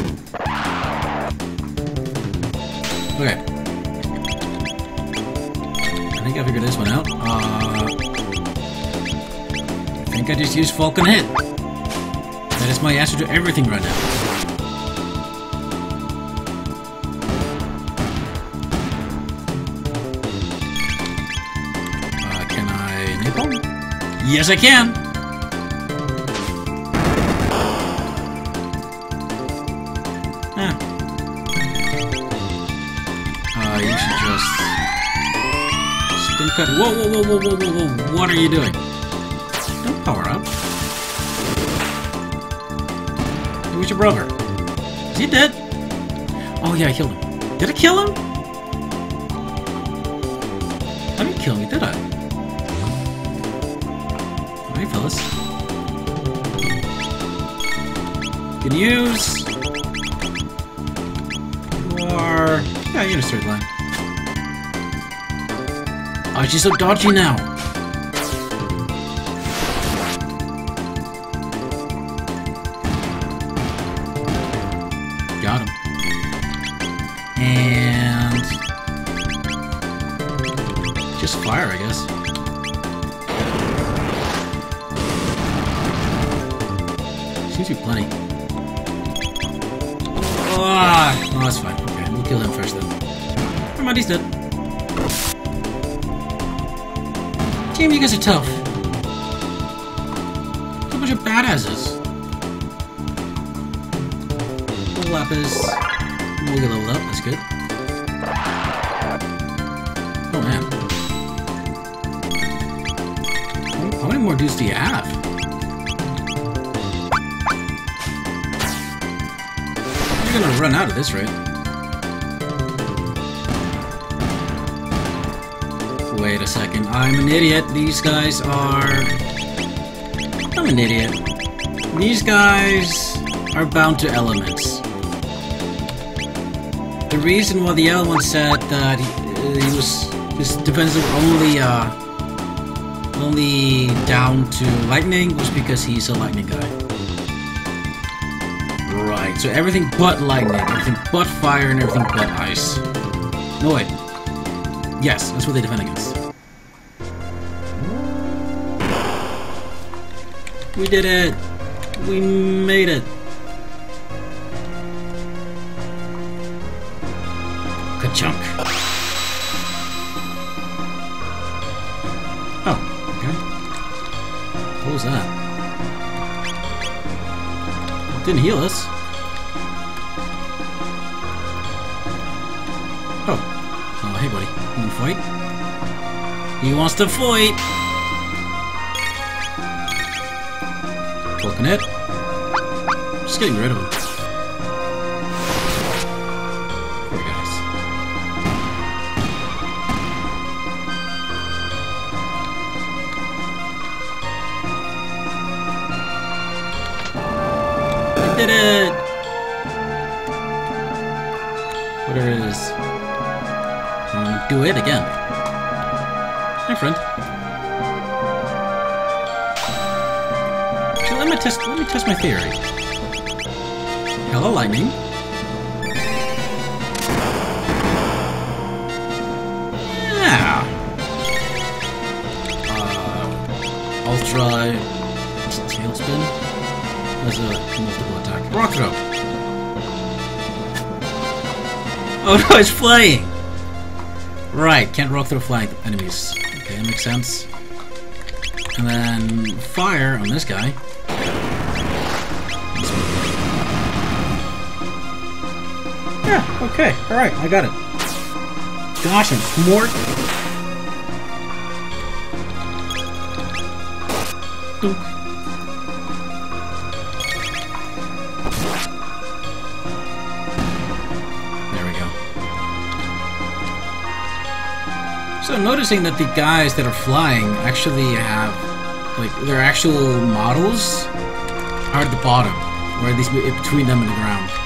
Okay. I think I figured this one out. Uh, I think I just used Falcon Hit. That is my answer to everything right now. Uh, can I napalm? Yes, I can! Whoa, whoa, whoa, whoa, whoa, whoa, whoa. What are you doing? Don't power up. Who's your brother? Is he dead? Oh yeah, I killed him. Did I kill him? I didn't kill him, did I? Alright, fellas. Can use... Or... Yeah, you can straight line. Oh, she's so dodgy now. Got him. And... Just fire, I guess. Seems to be plenty. Ah, oh, that's fine. Okay, we'll kill him first then. Never he's dead. Team, you guys are tough. So bunch of badasses. Lapis. We'll get leveled up, that's good. Oh man. How many more dudes do you have? You're gonna run out of this, right? A second. I'm an idiot. These guys are... I'm an idiot. These guys are bound to elements. The reason why the other one said that he, he was his defense were only uh only down to lightning was because he's a lightning guy. Right, so everything but lightning, everything but fire, and everything but ice. No wait. Yes, that's what they defend against. We did it! We made it! Ka-chunk! Oh, okay. What was that? It didn't heal us. Oh. Oh, hey buddy. You wanna fight? He wants to fight! It. Just getting rid of him. Let my theory. Hello, lightning. Yeah. Uh, ultra tailspin. as a multiple attack. Rock throw. Oh no, it's flying! Right, can't rock throw flying enemies. Okay, that makes sense. And then fire on this guy. Okay, alright, I got it. Gosh, and we go. So noticing that the guys that are flying actually have, like, their actual models are at the bottom, or at least between them and the ground.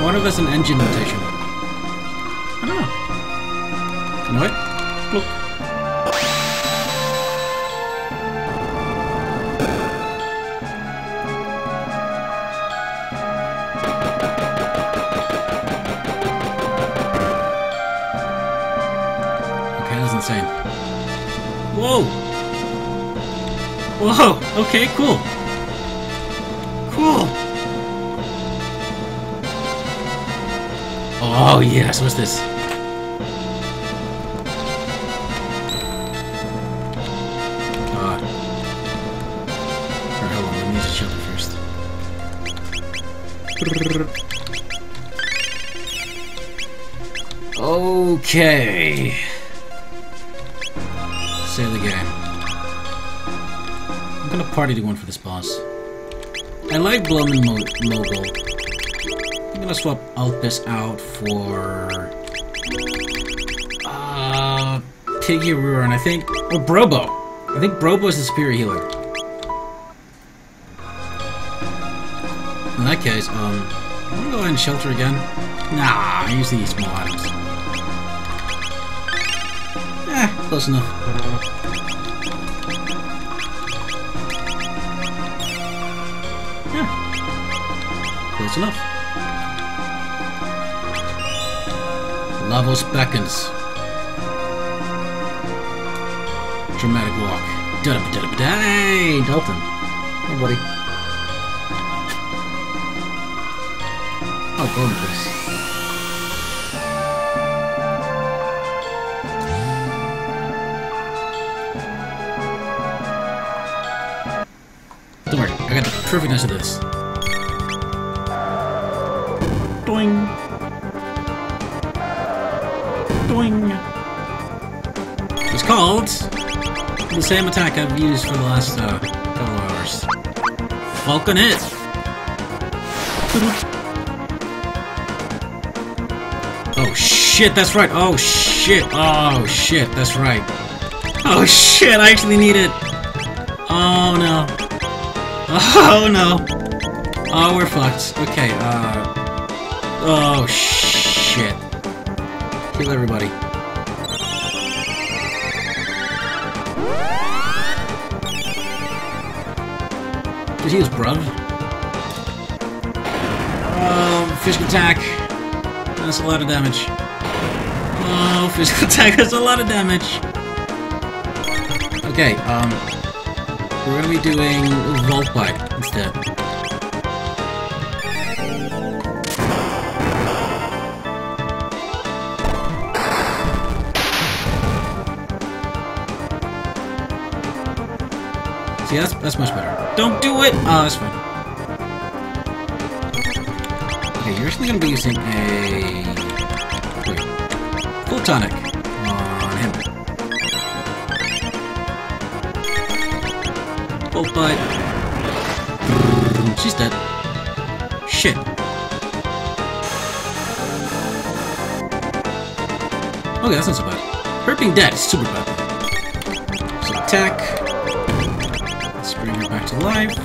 I wonder if there's an engine notation. I ah. don't know. You know what? Look. Okay, that's insane. Whoa! Whoa! Okay. Cool. Oh yes, what's this? God. First. Okay. Save the game. I'm gonna party to one for this boss. I like Bloman Mo. Gonna swap Alpus out for uh Piggy Ruhr and I think or Brobo. I think Brobo is the superior healer. In that case, um I'm gonna go ahead and shelter again. Nah, I use these small items. Eh, close enough. Yeah. Close enough. Lavos beckons. Dramatic walk. Da da da da da. Hey, Dalton. Hey, buddy. Oh, go please. Don't worry, I got the perfectness of this. The same attack I've used for the last uh, couple hours. Falcon hit. Oh shit, that's right. Oh shit. Oh shit, that's right. Oh shit, I actually need it. Oh no. Oh no. Oh, we're fucked. Okay, uh. Oh shit. Kill everybody. He use bruv? Oh, physical attack. That's a lot of damage. Oh, physical attack, that's a lot of damage. Okay, um, we're gonna be doing Volt Bite instead. See, that's, that's much better. Don't do it! Oh, that's fine. Okay, you're actually gonna be using a... Wait. Full tonic on him. Oh, Volt Bite. She's dead. Shit. Okay, that's not so bad. Her being dead is super bad. So attack. Life.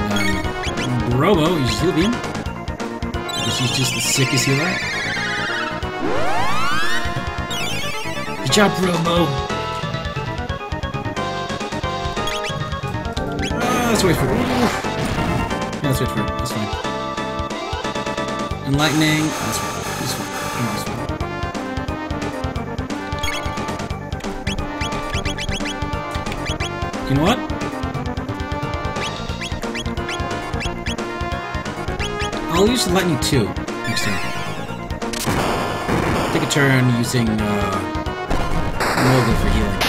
And then Robo uses heal beam. Because he's just the sickest healer. Good job, Robo! Uh, let's wait for it. Yeah, let's wait for it. That's fine. Enlightening. That's. You know what? I'll use the lightning too next turn. Take a turn using uh, Mogul for healing.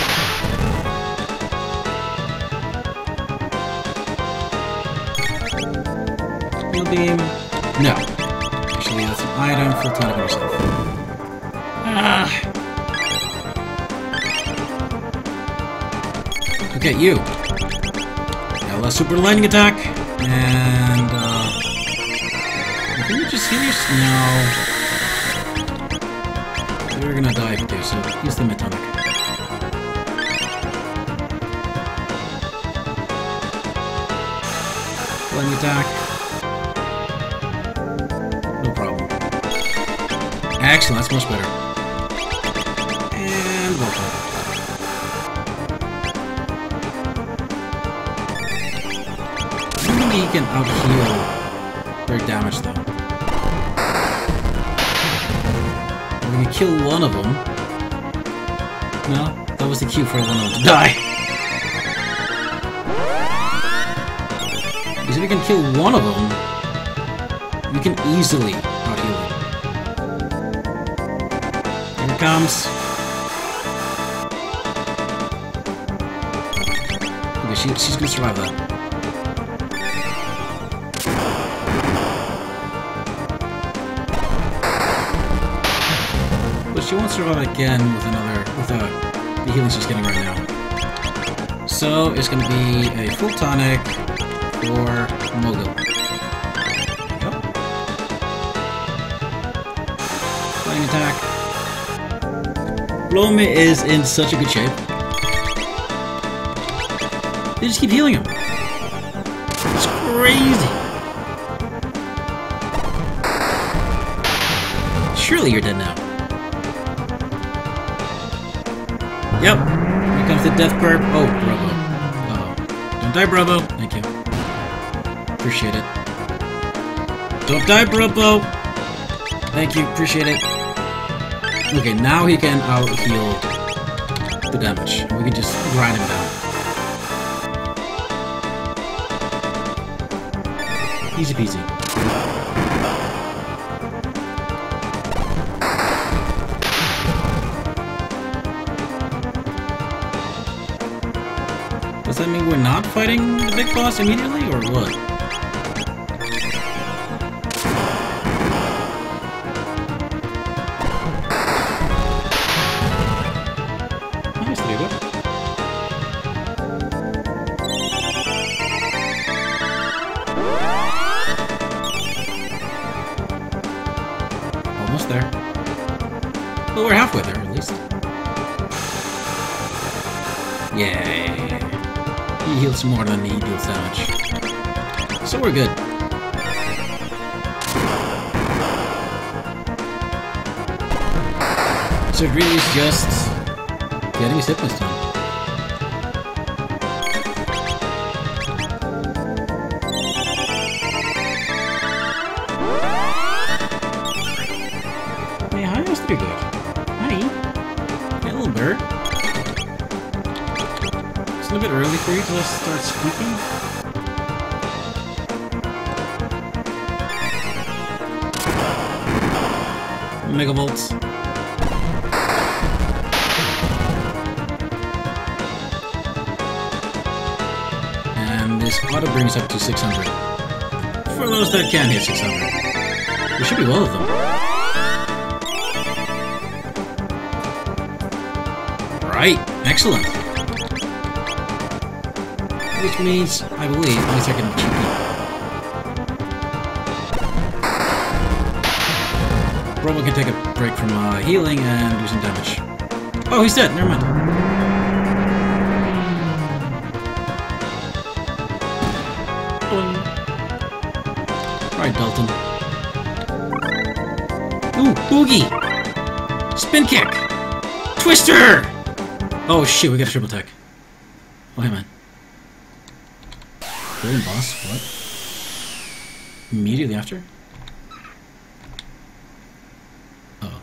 Heal beam. You. Now less super lightning attack. And, uh... I think just heal yourself. No. You're gonna die if you do, so use the Mid Tonic. Lightning attack. No problem. Excellent, that's much better. For one of them to die. Because if we can kill one of them, we can easily out heal them. Here it comes. Okay, she, she's gonna survive that. But she won't survive again with another with uh, the healing she's getting right now. So it's gonna be a full tonic for Mogul. Yep. Flying attack. Blome is in such a good shape. They just keep healing him. It's crazy. Surely you're dead now. Yep. Here comes the death burp. Oh, Bravo. Oh. Don't die, Bravo. Thank you. Appreciate it. Don't die, Bravo. Thank you. Appreciate it. Okay, now he can out heal the damage. We can just grind him down. Easy peasy. Not fighting the big boss immediately, or what? His hit done. Hey, hi, pretty good. Hi. Little bird. It's a little bit early for you to start squeaking. Up to 600. For those that can hit 600. There should be one of them. Right, excellent. Which means, I believe, I can cheeky. Robo can take a break from uh, healing and do some damage. Oh, he's dead. Never mind. Boogie! Spin kick! Twister! Oh shit, we got a triple tech. Oh, hey man. Golden boss? What? Immediately after? Oh.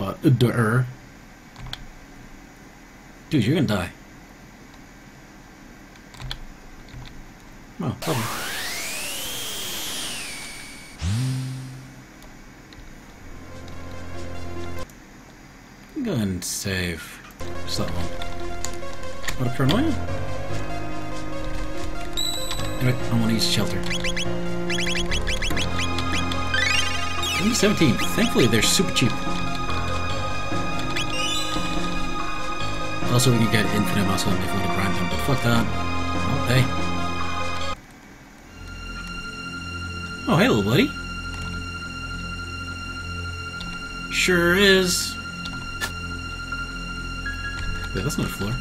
Uh, duh. Dude, you're gonna die. They're super cheap. Also, we can get infinite muscle if we want to grind them, but fuck that. Oh, hey. Oh, hey, little buddy. Sure is. Wait, that's not a floor.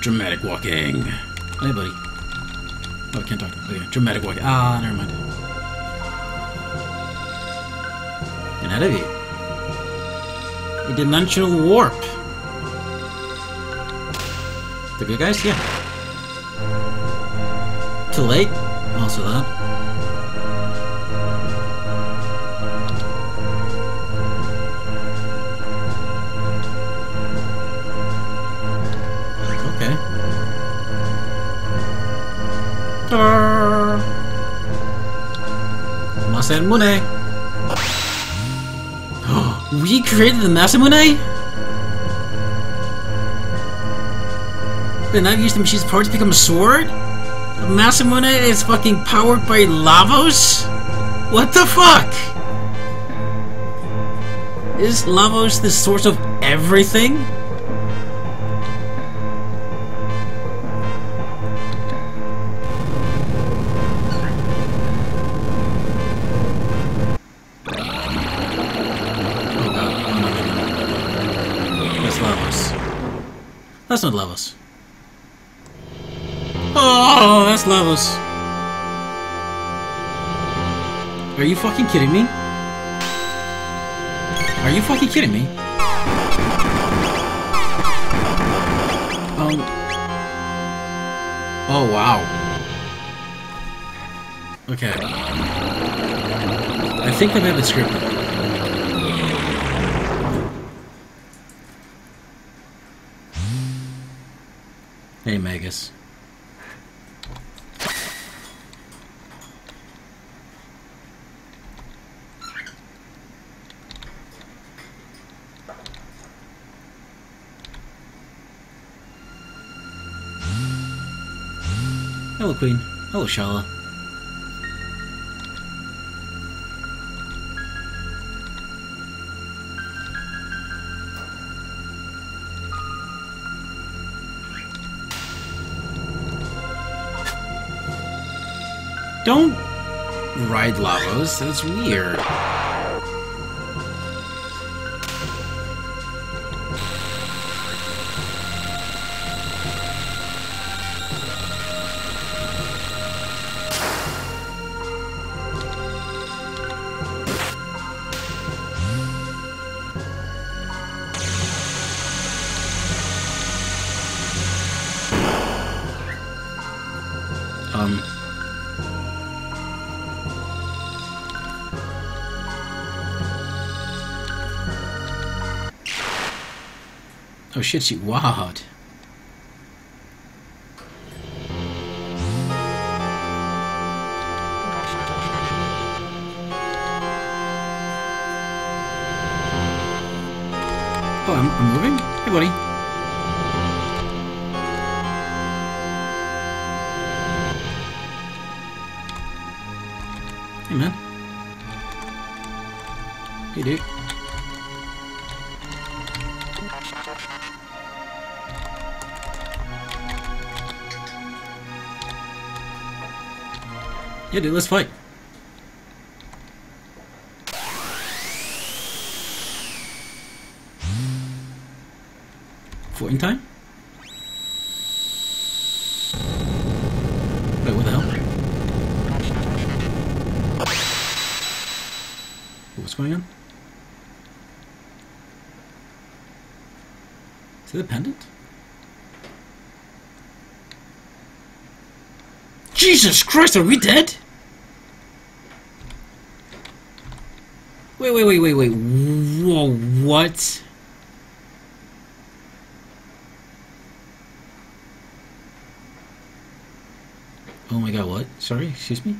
Dramatic walking. Hey, buddy. Oh, I can't talk. Okay, dramatic walking. Ah, never mind. An enemy. A dimensional warp. The good guys? Yeah. Too late? Also that. Created the Masamune? And I've used the machine's power to become a sword? Masamune is fucking powered by Lavos? What the fuck? Is Lavos the source of everything? That's not Lavos. Oh, that's Lavos. Are you fucking kidding me? Are you fucking kidding me? Um. Oh, wow. Okay. I think they have it scripted. Hey, Magus. Hello, Queen. Hello, Schala. Don't ride Lavos. That's weird. Shit, she wowed. Yeah, dude, let's fight. Fighting time? Wait, what the hell? What's going on? Is it a pendant? Jesus Christ, are we dead? wait, wait, wait, wait. Whoa, what? Oh my god, what? Sorry, excuse me?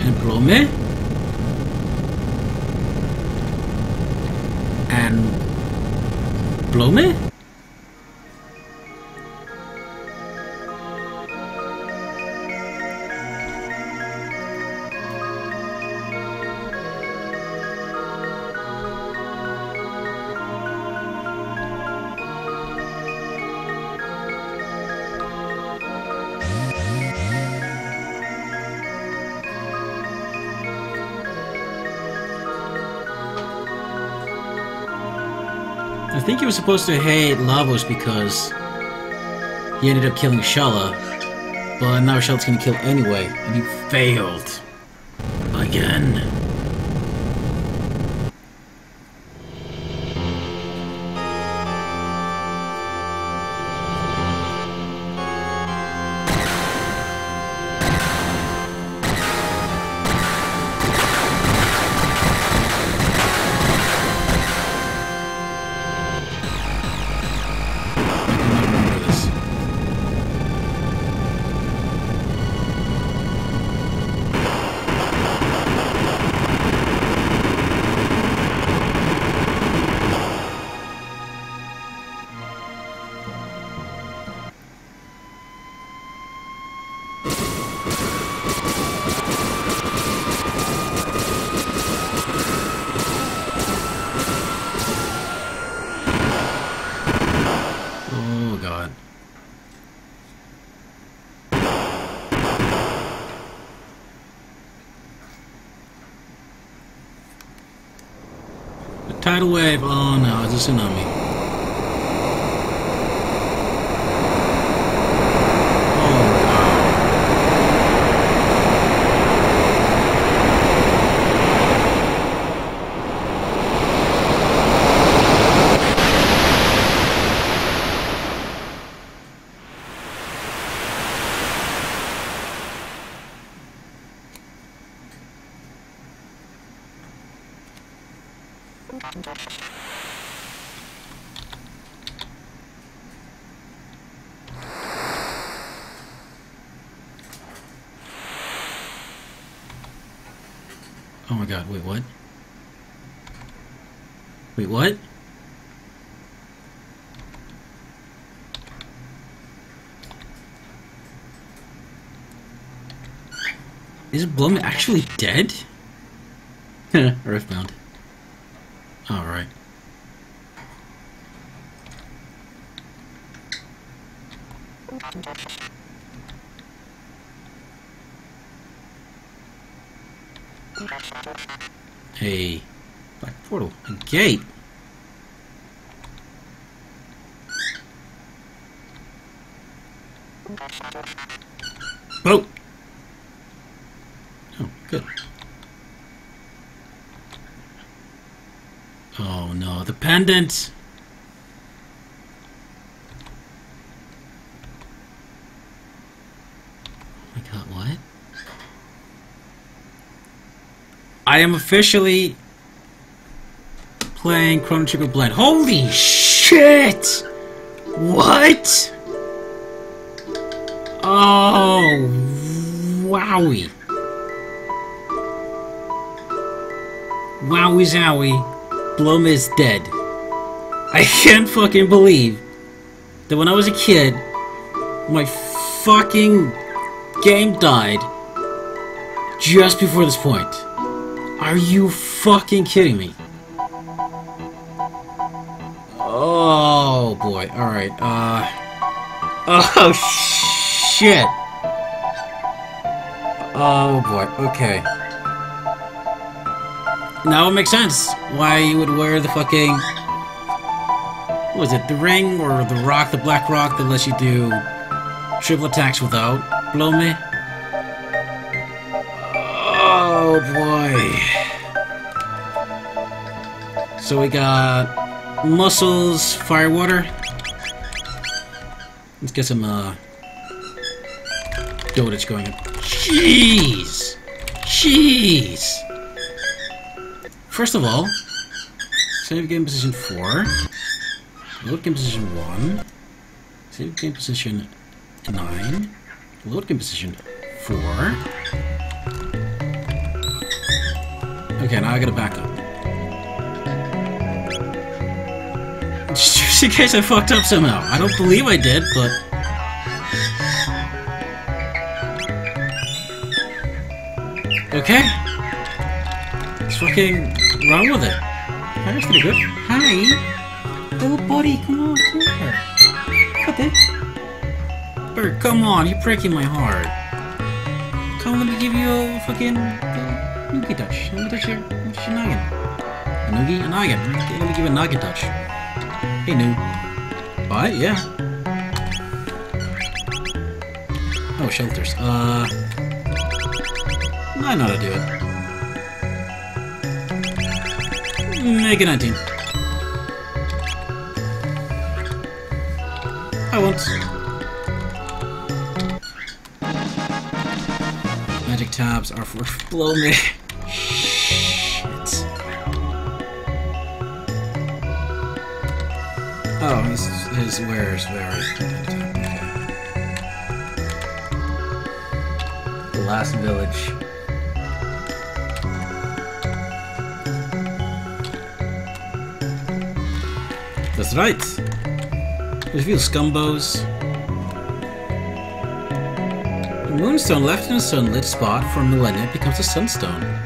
Embrome? He was supposed to hate Lavos because he ended up killing Schala, but now Schala's gonna kill anyway, and he failed. Again. Tidal wave. Oh no, it's a tsunami. Oh wow. Oh my god, wait, what? Wait, what? Is Blum actually dead? Earthbound. Alright. Hey. Black portal. A gate. Oh! Oh, good. Oh no, the pendant! Oh my god, what? I am officially playing Chrono Trigger Blend. Holy shit! What? Oh, wowie. Wowie zowie. Blum is dead. I can't fucking believe that when I was a kid, my fucking game died just before this point. Are you fucking kidding me? Oh boy. Alright, uh. Oh shit! Oh boy, okay. Now it makes sense why you would wear the fucking. what Was it the ring or the rock, the black rock that lets you do triple attacks without blow me? So we got mussels, fire, water. Let's get some uh Dodage going. up? Jeez, jeez. First of all, Save game position 4. Load game position 1. Save game position 9. Load game position 4. Okay, now I gotta back up. Just in case I fucked up somehow. I don't believe I did, but... Okay. What's fucking wrong with it? That's pretty good. Hi! Little buddy, come on, come here. Cut it. Bert, come on, you're breaking my heart. Come, let me give you a fucking uh, noogie touch. Let me touch your, touch your noggin. A noogie? A noggin. Let me give you a noggin touch. Hey, noob. What? Yeah. Oh, shelters. Uh... I know how to do it. Make it 19. I won't. Magic tabs are for blow me. His, his wares. Okay. The last village. That's right. Reveal scumbos. The moonstone left in a sunlit spot for millennia becomes a sunstone.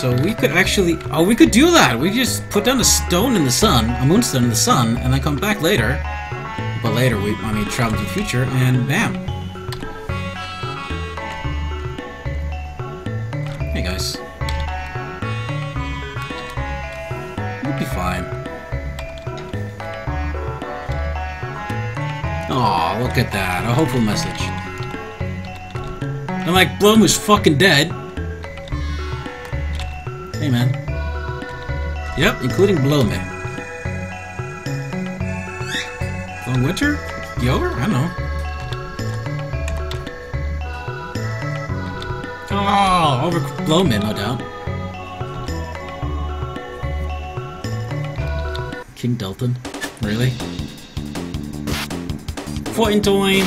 So we could actually... Oh, we could do that! We just put down a stone in the sun, a moonstone in the sun, and then come back later. But later, we, I mean, travel to the future, and bam. Hey, guys. We'll be fine. Aw, look at that. A hopeful message. I'm like, Bloom is fucking dead. Yep, including Blome. Long winter? You over? I don't know. Oh, over Blome, no doubt. King Dalton? Really? Time!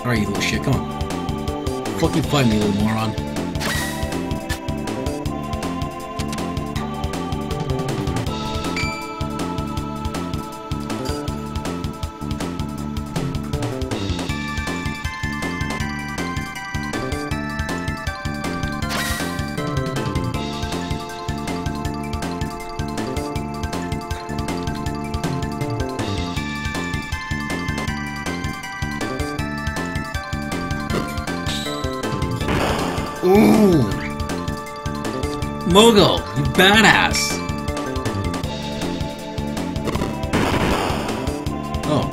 Alright, you little shit, come on. Fucking find me, little moron. Mogul, you badass! Oh.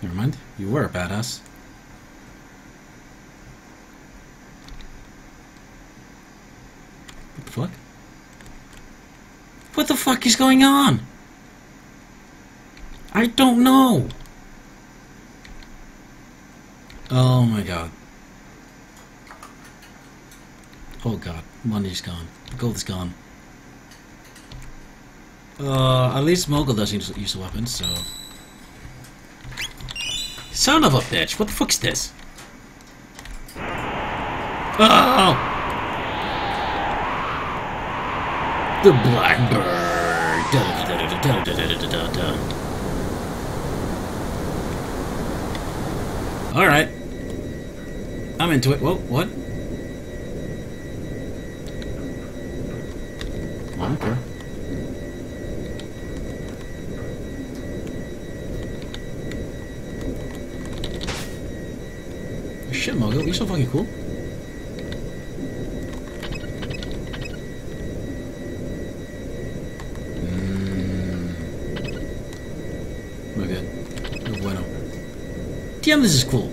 Never mind, you were a badass. What the fuck? What the fuck is going on? Uh, at least Mogul doesn't use weapons, so... Son of a bitch, what the fuck's this? Oh! The Blackbird! Alright. I'm into it. Whoa, what? So fucking cool. Mm. Muy bien. Bueno. Damn, this is cool.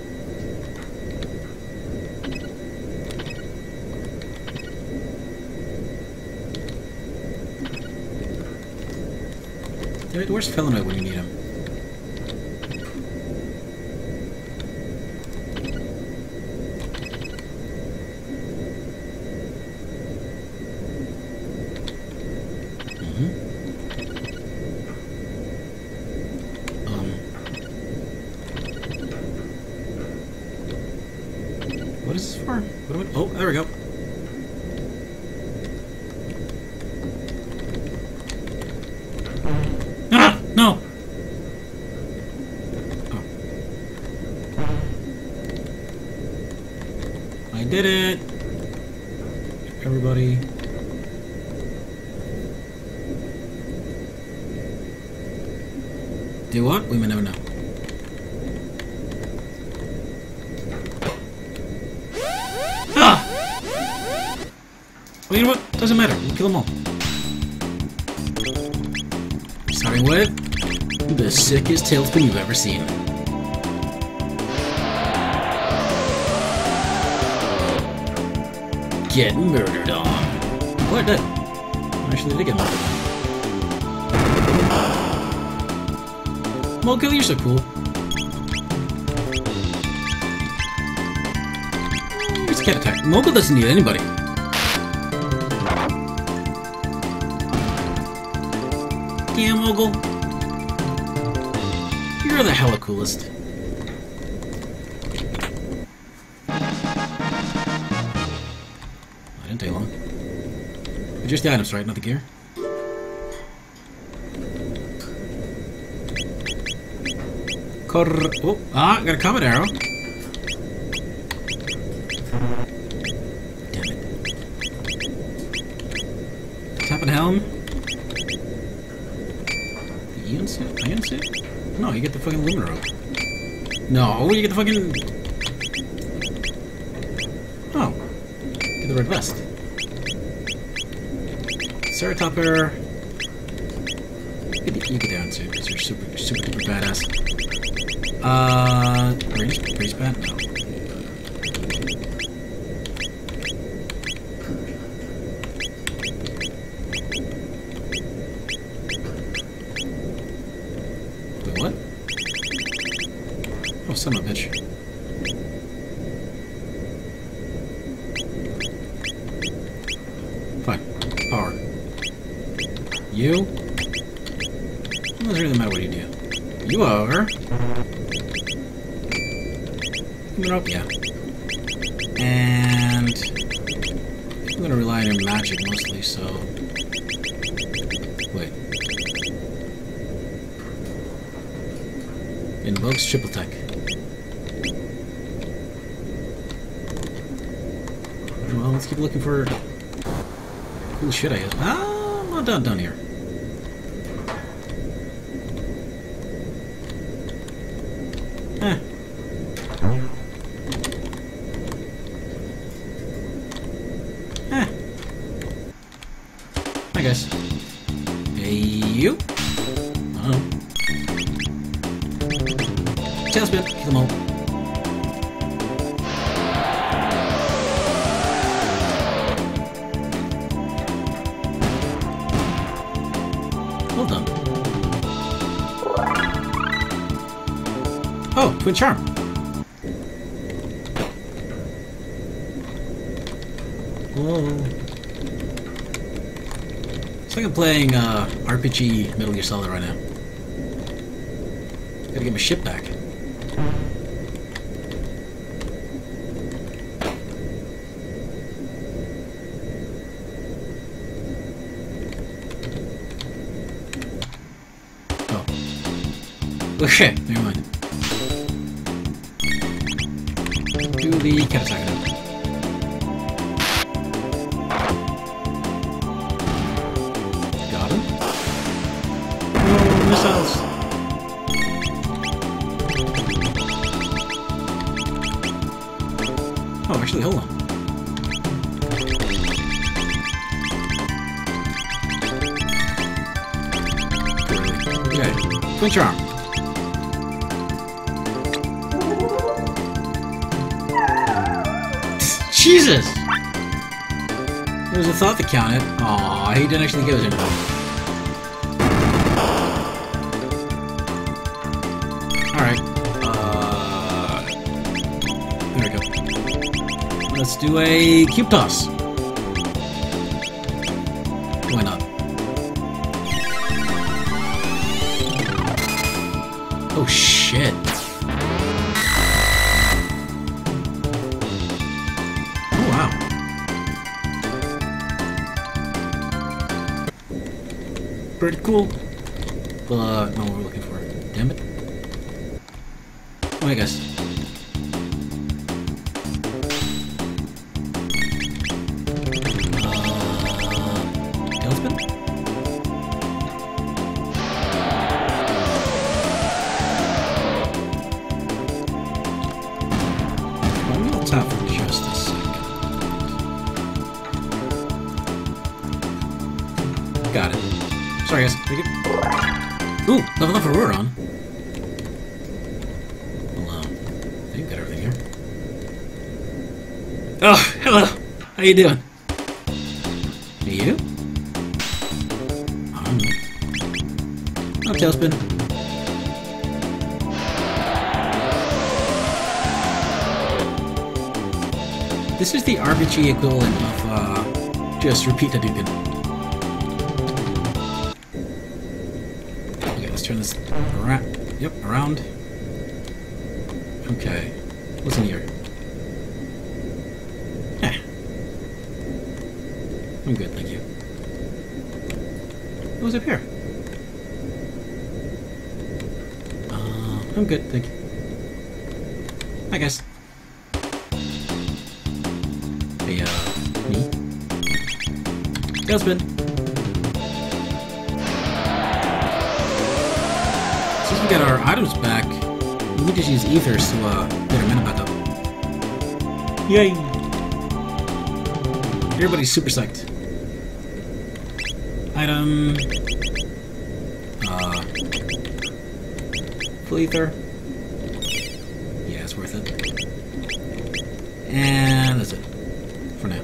Dude, where's Felinoid when you need the tailspin you've ever seen. Get murdered on. What? That actually did get murdered on. Mogul, you're so cool. It's cat attack. Mogul doesn't need anybody. Damn, Mogul. You're the hella coolest. I didn't take long. But just the items, right? Not the gear? Cor oh, ah, got a comet arrow. Damn it. Tap and helm. Aeon suit? Aeon suit? No, you get the fucking Luminor robe. No, you get the fucking... Oh. Get the red vest. Ceratopper. You get, you get down suit because you're super, super duper badass. Uh, race, race bat? No. Twin Charm. Whoa. It's like I'm playing uh, RPG Metal Gear Solid right now. Gotta get my ship back. Oh. Okay, he didn't actually give us anything. Alright. Uh, there we go. Let's do a cube toss. You doing? You? Um, oh, tailspin. This is the RPG equivalent of uh, just repeat the Hadouken. Okay, let's turn this around. Yep, around. Okay, what's in here? Eh. I'm good, thank you. What's up here? Uh, I'm good, thank you. I guess. Hey, uh, me? Tailspin! Since we got our items back, we just use ethers to, uh, mana back up. Yay! Everybody's super psyched. Item... Uh... Full ether. Yeah, it's worth it. And that's it. For now.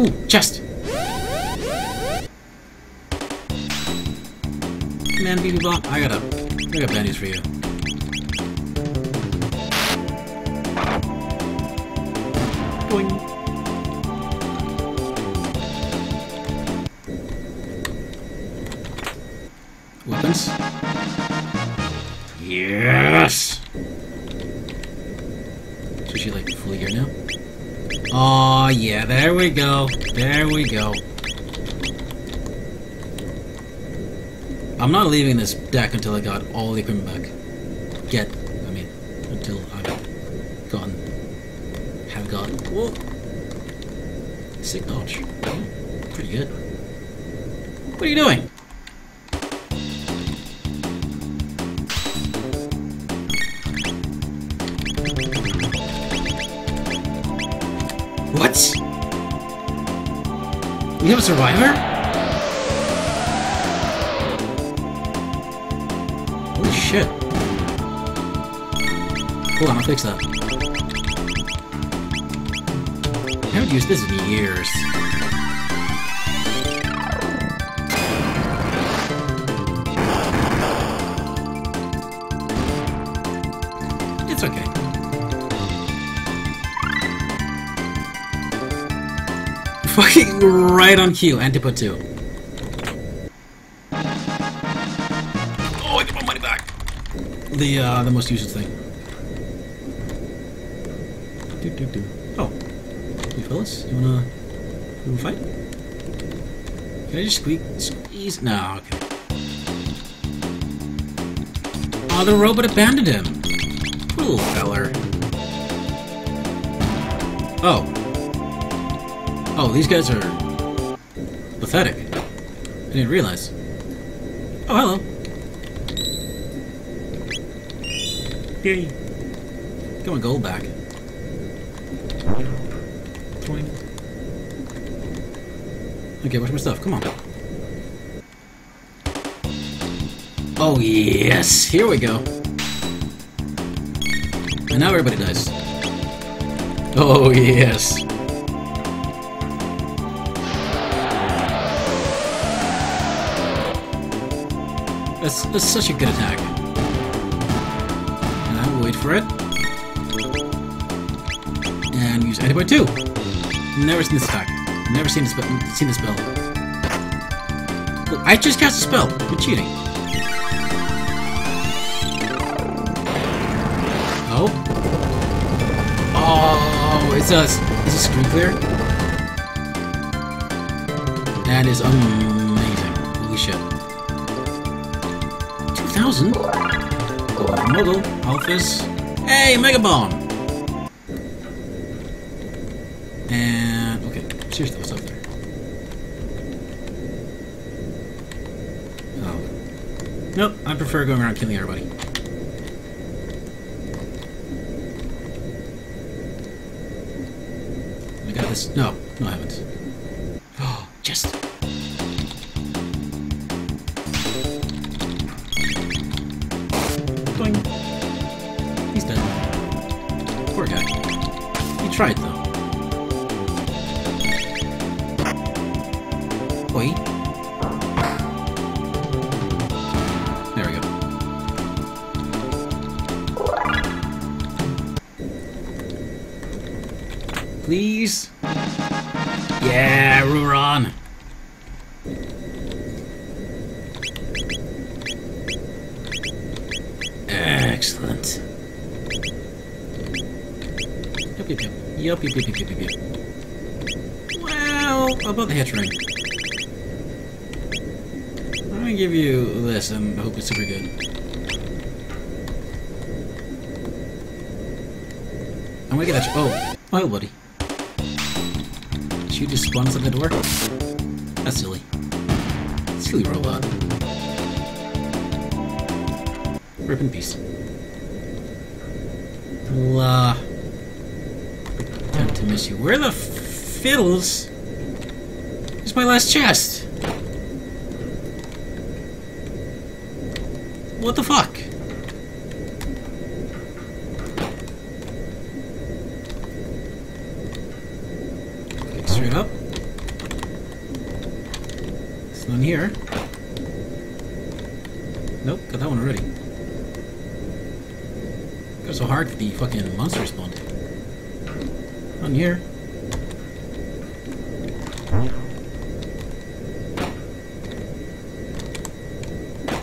Ooh, chest! Man, BB Bomb, I got a, I got bad news for you. We go. There we go. I'm not leaving this deck until I got all the equipment back. Get, I mean, until I've gotten, have gotten. Whoa! Sick. Oh, pretty good. What are you doing? Right on cue, Antipode 2. Oh, I get my money back! The, uh, the most useless thing. Do, do, do. Oh. You fellas, you wanna, you wanna fight? Can I just squeak, squeeze? No, okay. Oh, the robot abandoned him! Cool feller. Oh. Oh, these guys are pathetic. I didn't realize. Oh, hello. Yay. Get my gold back. Twing. Okay, where's my stuff? Come on. Oh, yes! Here we go. And now everybody dies. Oh, yes. That's, that's such a good attack. And I will wait for it. And use Antipode 2. Never seen this attack. Never seen this. Seen this spell. I just cast a spell. You're cheating. Oh. Oh, it's a, it's a screen clear. That is amazing. 2,000? Mogul, Alphys. Hey, Mega Bomb! And, okay, seriously, what's up there? Oh. Nope, I prefer going around killing everybody. Poor guy. He tried, though. Wait. There we go. Please? Yeah, Ruron. Excellent. Yep, yep, yep. Yep, yep, yep, yep, yep, yep. Well, how about the hitch ring? I'm gonna give you this and hope it's super good. That. Oh, oh, buddy. You just spawn at the door? That's silly. Silly robot. Rip in peace. La. Time to miss you. Where the fiddles is my last chest? What the fuck? Okay, straight up. It's none here. Nope, got that one already. Got so hard for the fucking monster spawned. None here.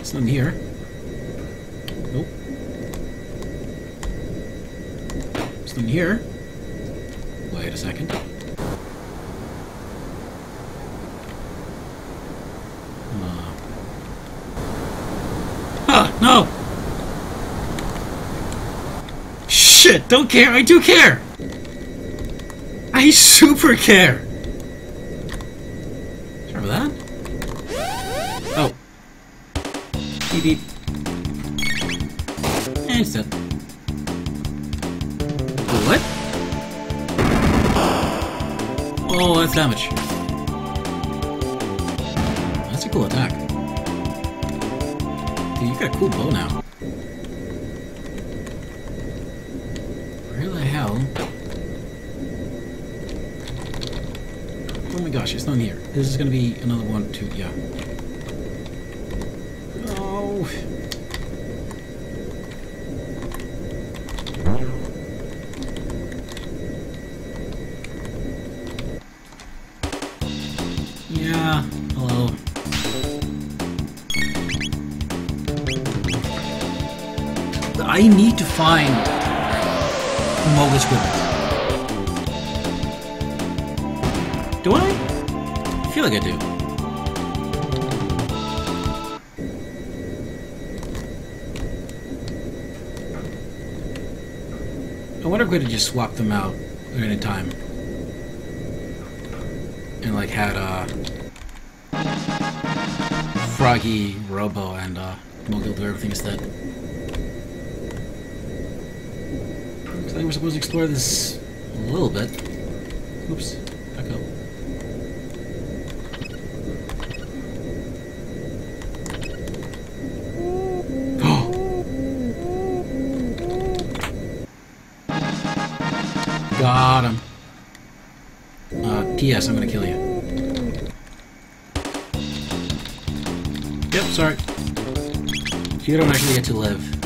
It's none here. Nope. It's none here. Wait a second. Uh. Ah, no! Shit, don't care, I do care! I super care! Find equipment. Do I? I feel like I do. I wonder if we could just swapped them out at any time. And like had uh Froggy, Robo, and uh Mogul do everything instead. Looks like we're supposed to explore this a little bit. Oops, back up. Got him. Uh, P.S. I'm gonna kill you. Yep, sorry. You don't actually get to live.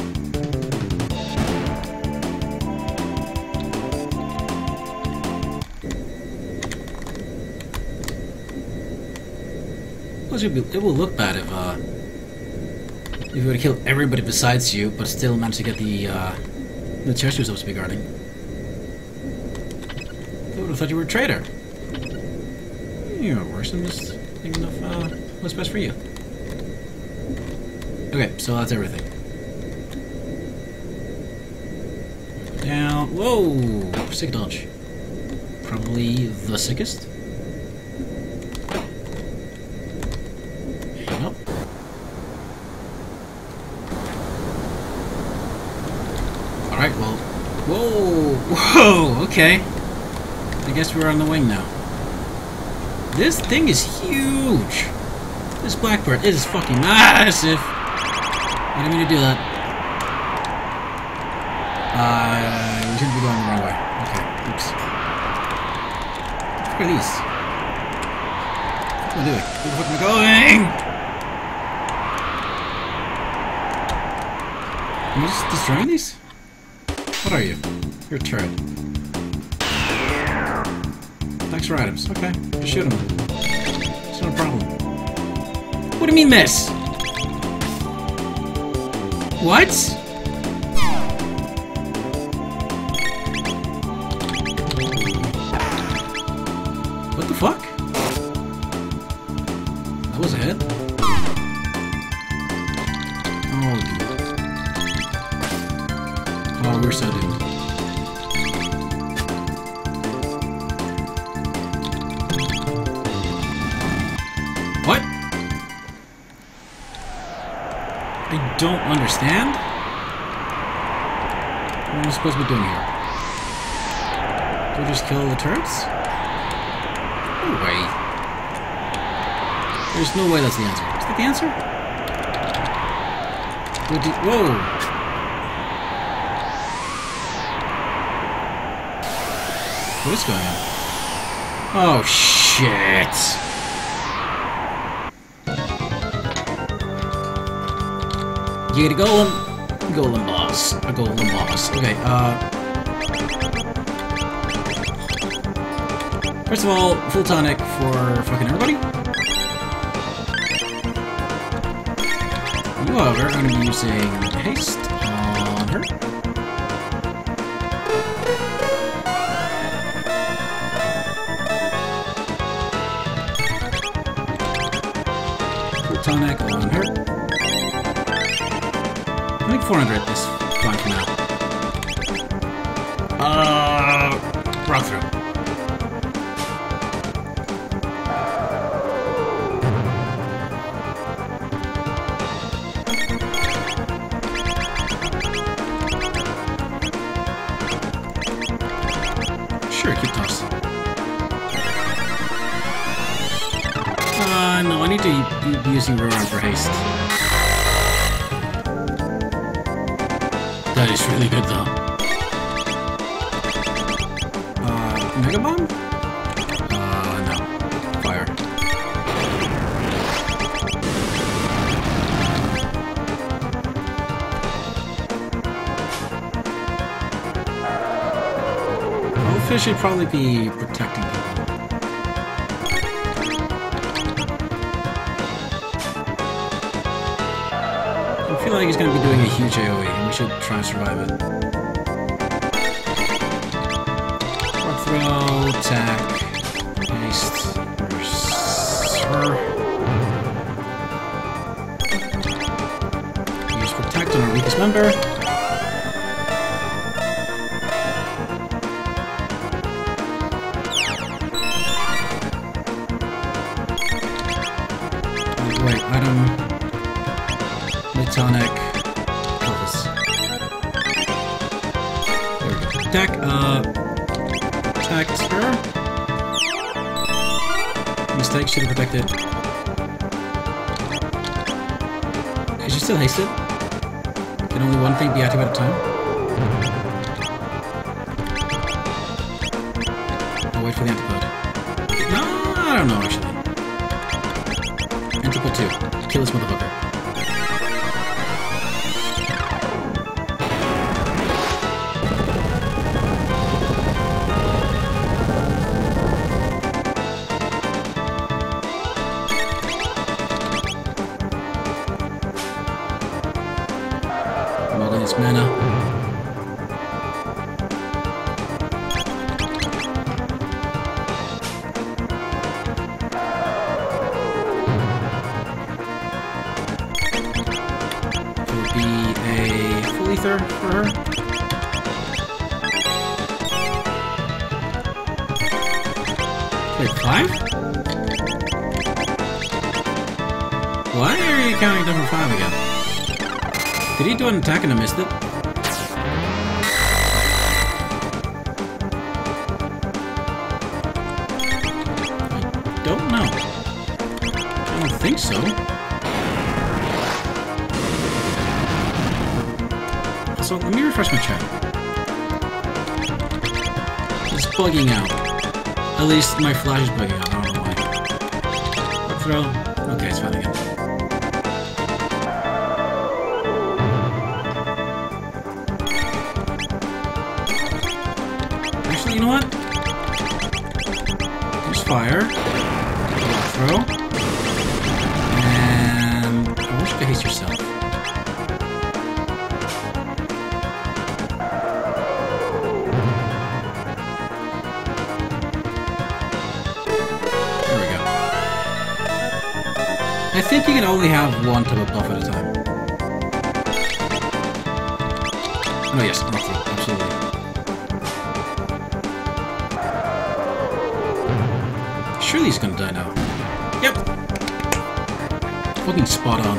It will- look bad if, uh, if you were to kill everybody besides you, but still manage to get the, uh, the chest you're supposed to be guarding. I would have thought you were a traitor. You're worse than this. thinking of uh, what's best for you. Okay, so that's everything. Down. Whoa! Sick dodge. Probably the sickest. Nope. Alright, well. Whoa! Whoa! Okay. I guess we're on the wing now. This thing is huge! This blackbird is fucking massive! I didn't mean to do that. Uh, we shouldn't be going the wrong way. Okay, oops. Look at these. What am I doing? Where the fuck am I going? Am I just destroying these? What are you? You're a turret. Thanks for items. Okay, just shoot them. It's not a problem. What do you mean miss? What? There's no way that's the answer. Is that the answer? Whoa! What is going on? Oh, shit! You Get a golem. Golem boss. A golem boss. Okay, uh... First of all, full tonic for fucking everybody. However, are going to be using haste should probably be protecting people. I feel like he's going to be doing a huge AoE, and we should try and survive it. Rock throw, attack, haste, berserk. Use protect on our weakest member. Can only one thing at a time? Attack and I missed it? I don't know. I don't think so. So let me refresh my chat. It's bugging out. At least my flash is bugging out. I don't know why. Throw. Okay, it's fine again. Fire. Throw. And I wish you could haste yourself. There we go. I think you can only have one type of buff at a time. Oh yes, not Fucking spot on.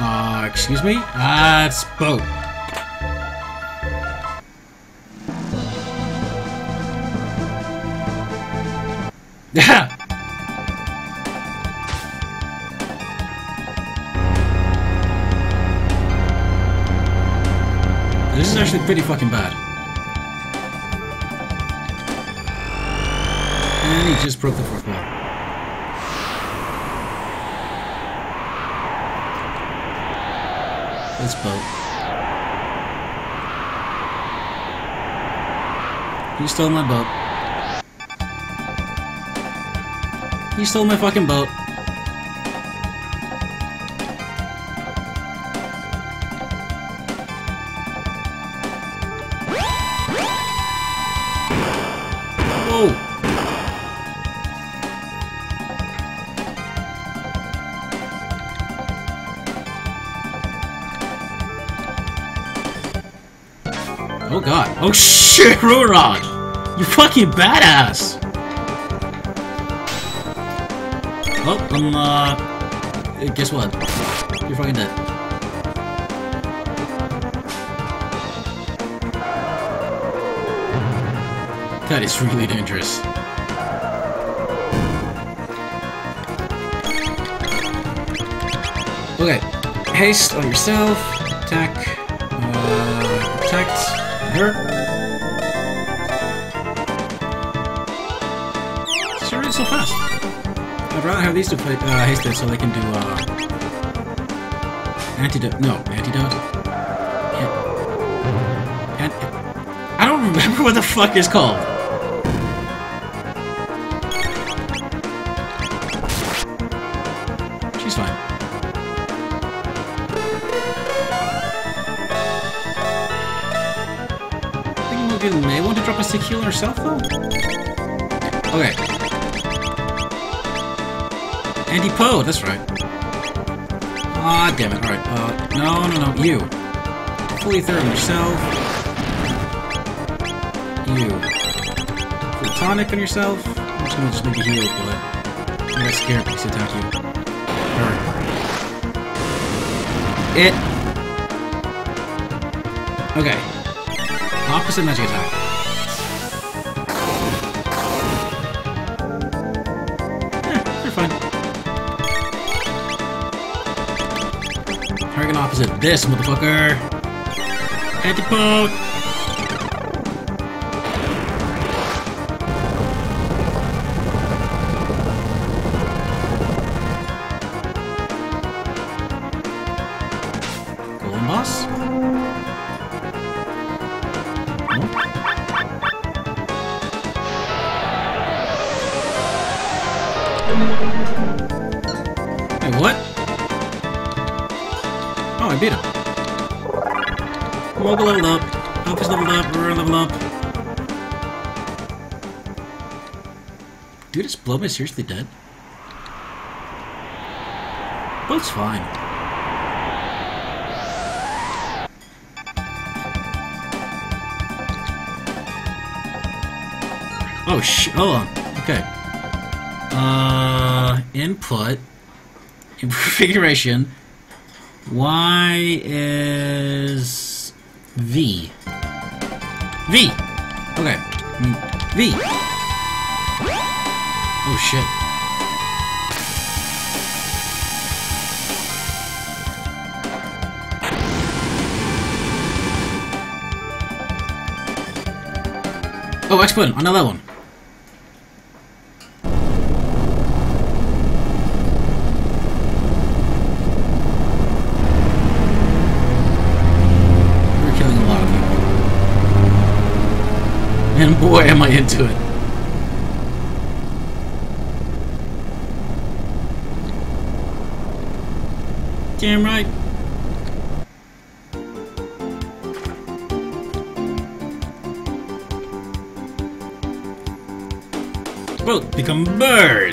Uh, excuse me? Ah, it's. Pretty fucking bad. And he just broke the fourth wall. This boat. You stole my boat. You stole my fucking boat. Shit! You fucking badass! Oh, I'm, uh... uh, Guess what? You're fucking dead. That is really dangerous. Okay. Haste on yourself. Attack. Uh, protect. Her. Have these two play, uh, hasted so they can do, uh... Antidote. No, antidote. An- An- I don't remember what the fuck it's called. She's fine. I think Mugen may want to drop a on herself, though? Okay. Anti-Poe, that's right. Ah, damn it. Alright, uh, no, no, no, you. Fully third on yourself. You. Full tonic on yourself. I'm just gonna just make you heal, but I got scared because he attacked you. Alright. It. Okay. Opposite magic attack. This, motherfucker! Antipoke! Is seriously dead? Both's fine. Oh, sh- hold on. Okay. Uh, input. Configuration. Y is V. V! Okay. V. Oh shit. Oh, button, another one. We're killing a lot of people. And boy, am I into it. Damn right. Both become bird.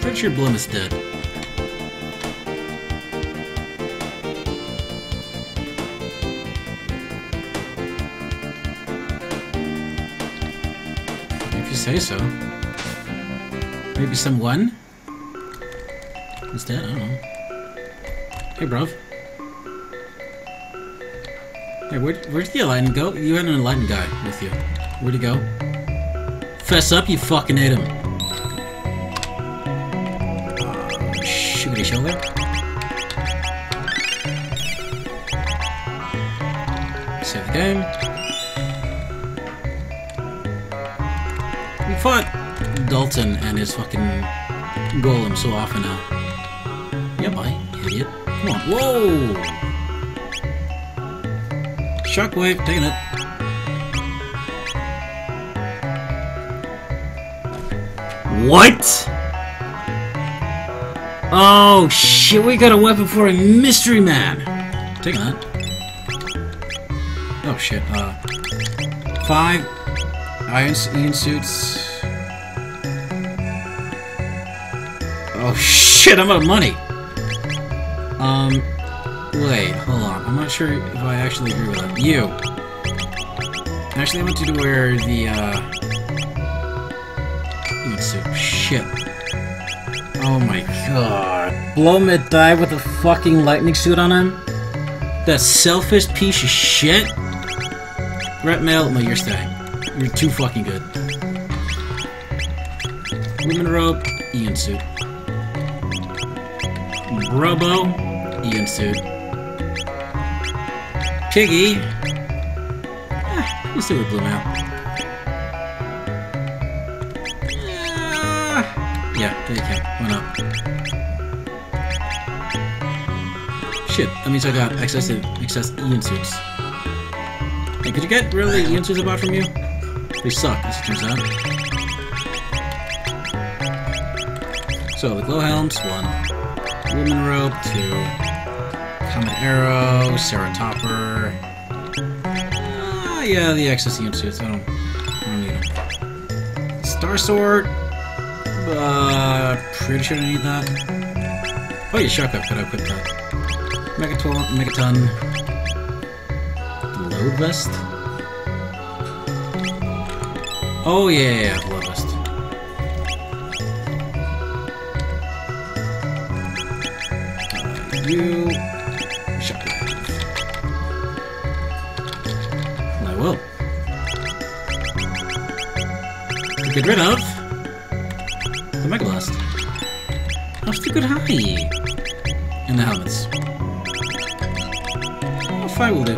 Pretty sure Bloom is dead. Say so. Maybe someone is dead. I don't know. Hey, bruv. Hey, where, where'd the enlightened go? You had an enlightened guy with you. Where'd he go? Fess up, you fucking ate him. And his fucking golem so often now. Yeah, bye, idiot. Come on. Whoa! Shockwave, taking it. What? Oh shit, we got a weapon for a mystery man. Taking that. Oh shit, uh. Five iron suits. Shit, I'm out of money. Um, wait, hold on. I'm not sure if I actually agree with that. You. Actually, I want you to wear the, uh... Iron suit. Shit. Oh my god. Blomid died with a fucking lightning suit on him? That selfish piece of shit? Ret Mail, no, you're staying. You're too fucking good. Women rope, Aeon suit. Robo, Aeon suit. Piggy. Ah, you see what blew out. Ah, yeah, there you can. Why not? Shit, that means I got excessive, excess Aeon suits. Hey, could you get really Aeon suits about from you? They suck, as it turns out. So the glow helms, one. Woman rope, two. Comet arrow, Ceratopper. Ah, yeah, the excess Aeon suits. I don't, I don't need them. Star sword. Uh, pretty sure I need that. Oh, yeah, shotgun. Could I equip that? Megaton, Megaton. Lode vest. Oh yeah, yeah, yeah, lode vest. You. I will. To get rid of the Mega Blast. How still good high? And the helmets. Oh, fine will do.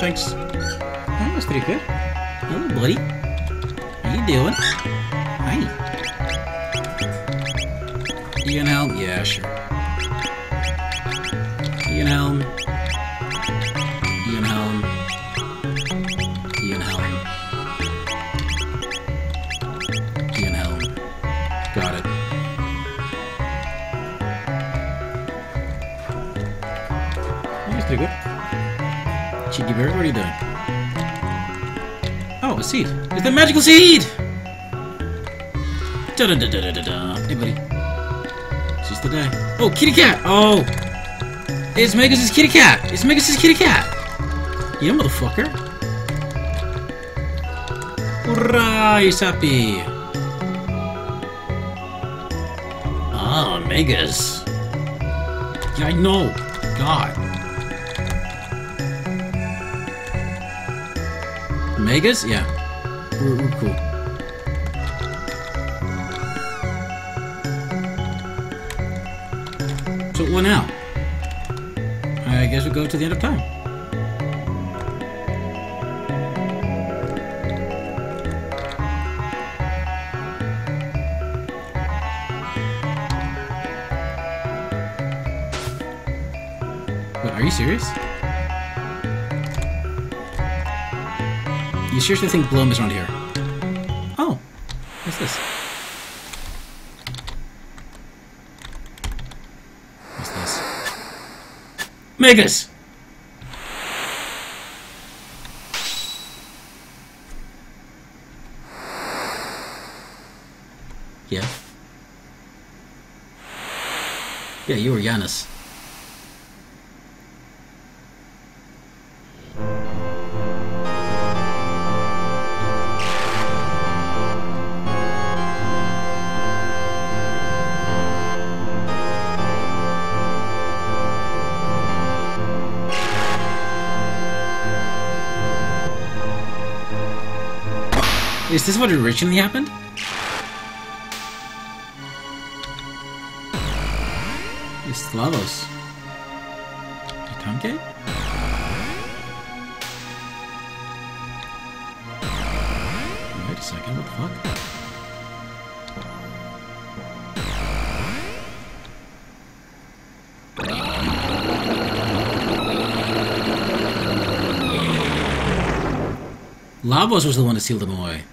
Thanks. That was pretty good. Hello, buddy. How you doing? Bear, what are you doing? Oh, a seed. It's the magical seed! Da da da da da da da. Hey, buddy. She's the guy. Oh, kitty cat! Oh! It's Magus' kitty cat! It's Magus' kitty cat! Yeah, motherfucker. Hurrah! He's happy. Ah, Magus. Yeah, I know. God. Yeah. We're, we're cool. So what now? I guess we go to the end of time. Are you serious? Seriously think Bloom is around here? Oh, what's this? What's this? Magus! Yeah. Yeah, you were Janus. Is this what originally happened? It's Lavos. A time gate? Wait a second, what the fuck? Lavos was the one that sealed them away.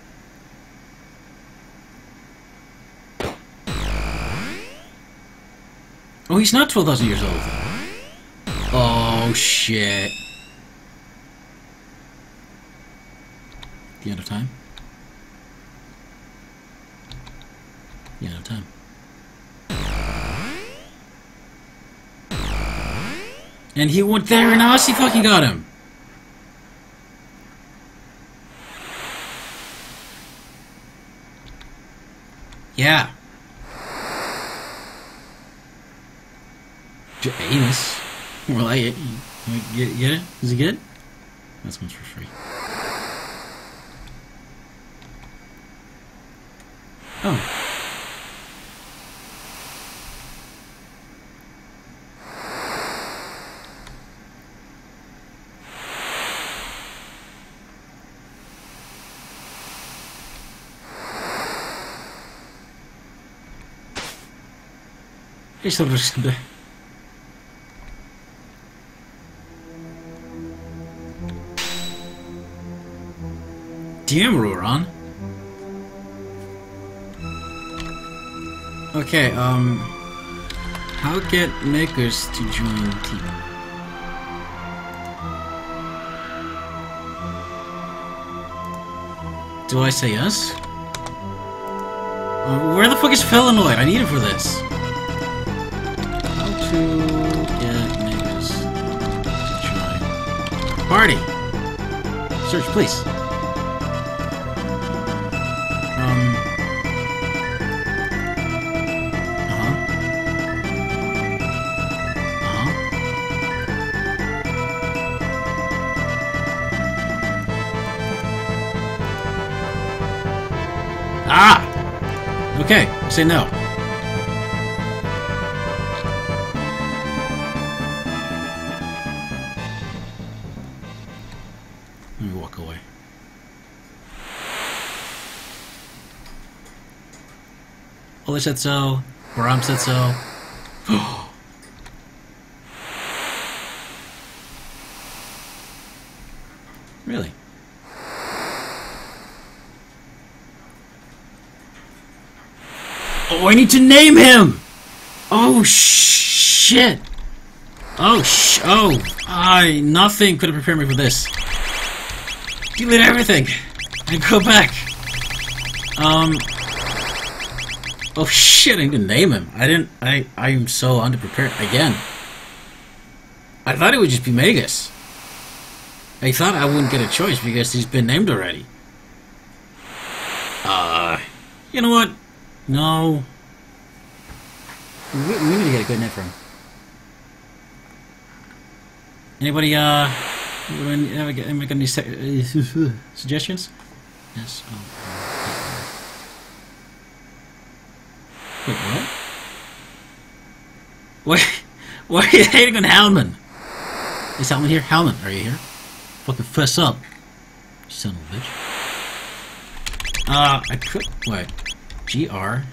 Oh, he's not 12,000 years old. Oh, shit. The end of time? The end of time. And he went there and Aussie fucking got him. Yeah. J- Anus. More like it. You Get, get it? Is it good? This one's for free. Oh. Is er Damn, Ruron. Okay, um... How get makers to join team? Do I say yes? Uh, where the fuck is Felinoid? I need it for this. How to get makers to join party? Search, please. Say no. Let me walk away. Oli said so. Baram said so. really? Oh, I need to name him! Oh, shit! Oh, sh- oh, I, nothing could have prepared me for this. Delete everything and go back. Um, oh shit, I to name him. I didn't, I, I am so underprepared. Again. I thought it would just be Magus. I thought I wouldn't get a choice because he's been named already. Uh, you know what? No. We, we need to get a good for him. Anybody, uh, anybody got anybody got any uh, suggestions? Yes. Oh, Wait, what? Why, why are you hating on Halman? Is Halman here? Halman, are you here? Fucking fess up. Son of a bitch. Uh, I could. What? GR?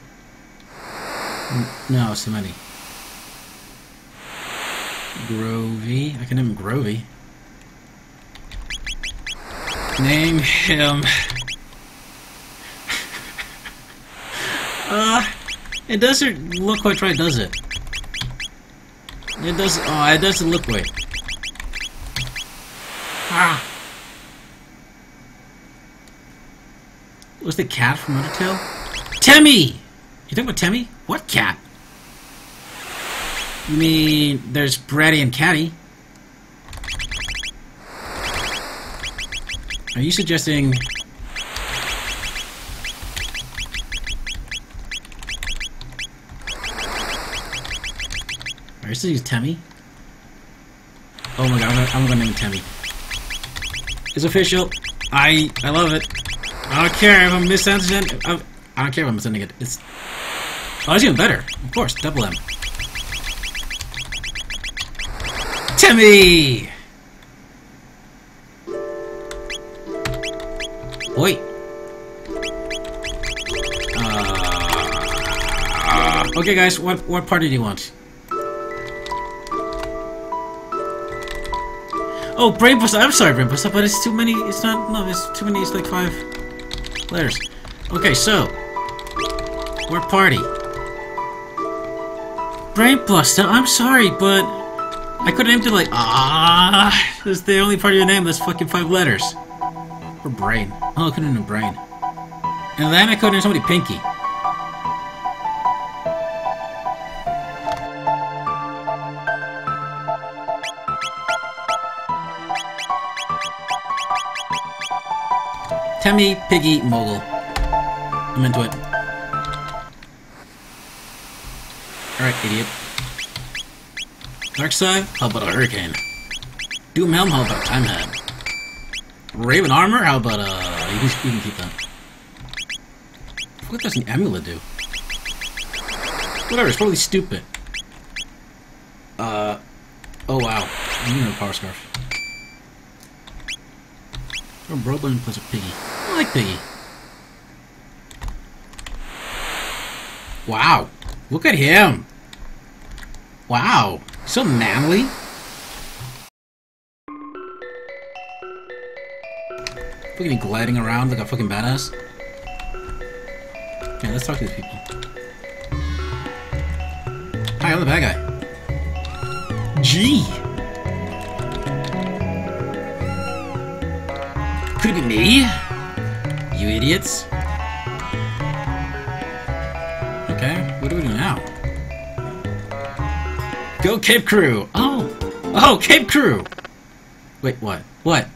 No, so many. Grovey. I can name him Grovey. Name him. uh, it doesn't look quite right, does it? It does. Oh, it doesn't look right. Ah. Was the cat from Undertale? Temmie! You talking about Temmie? What cat? You mean there's Bratty and Catty? Are you suggesting... Are you suggesting Temmie? Oh my god, I'm gonna, I'm gonna name Temmie. It's official. I I love it. I don't care if I'm it. I, don't care if I'm sending it. It's oh, it's even better. Of course, double M. Timmy. Wait. Uh, okay, guys. What what party do you want? Oh, Brain. I'm sorry, Brain but it's too many. It's not. No, it's too many. It's like five letters. Okay, so we're party. Brain Buster. I'm sorry, but I could name it like ah. This is the only part of your name that's fucking five letters. Or brain. Oh, I couldn't name brain. And then I could name somebody Pinky. Temmie, Piggy, Mogul. I'm into it. Alright, idiot. Dark Scythe? How about a hurricane? Doom Helm? How about Time Head? Raven Armor? How about, uh, you can, you can keep that. What does an amulet do? Whatever, it's probably stupid. Uh, oh wow. You know Power Scarf. Or Broblin plus a Piggy. I like Piggy. Wow. Look at him. Wow. So manly. Me gliding around like a fucking badass. Yeah, let's talk to these people. Hi, I'm the bad guy. G. Could it be me? You idiots. Go Cape Crew! Oh! Oh, Cape Crew! Wait, what? What?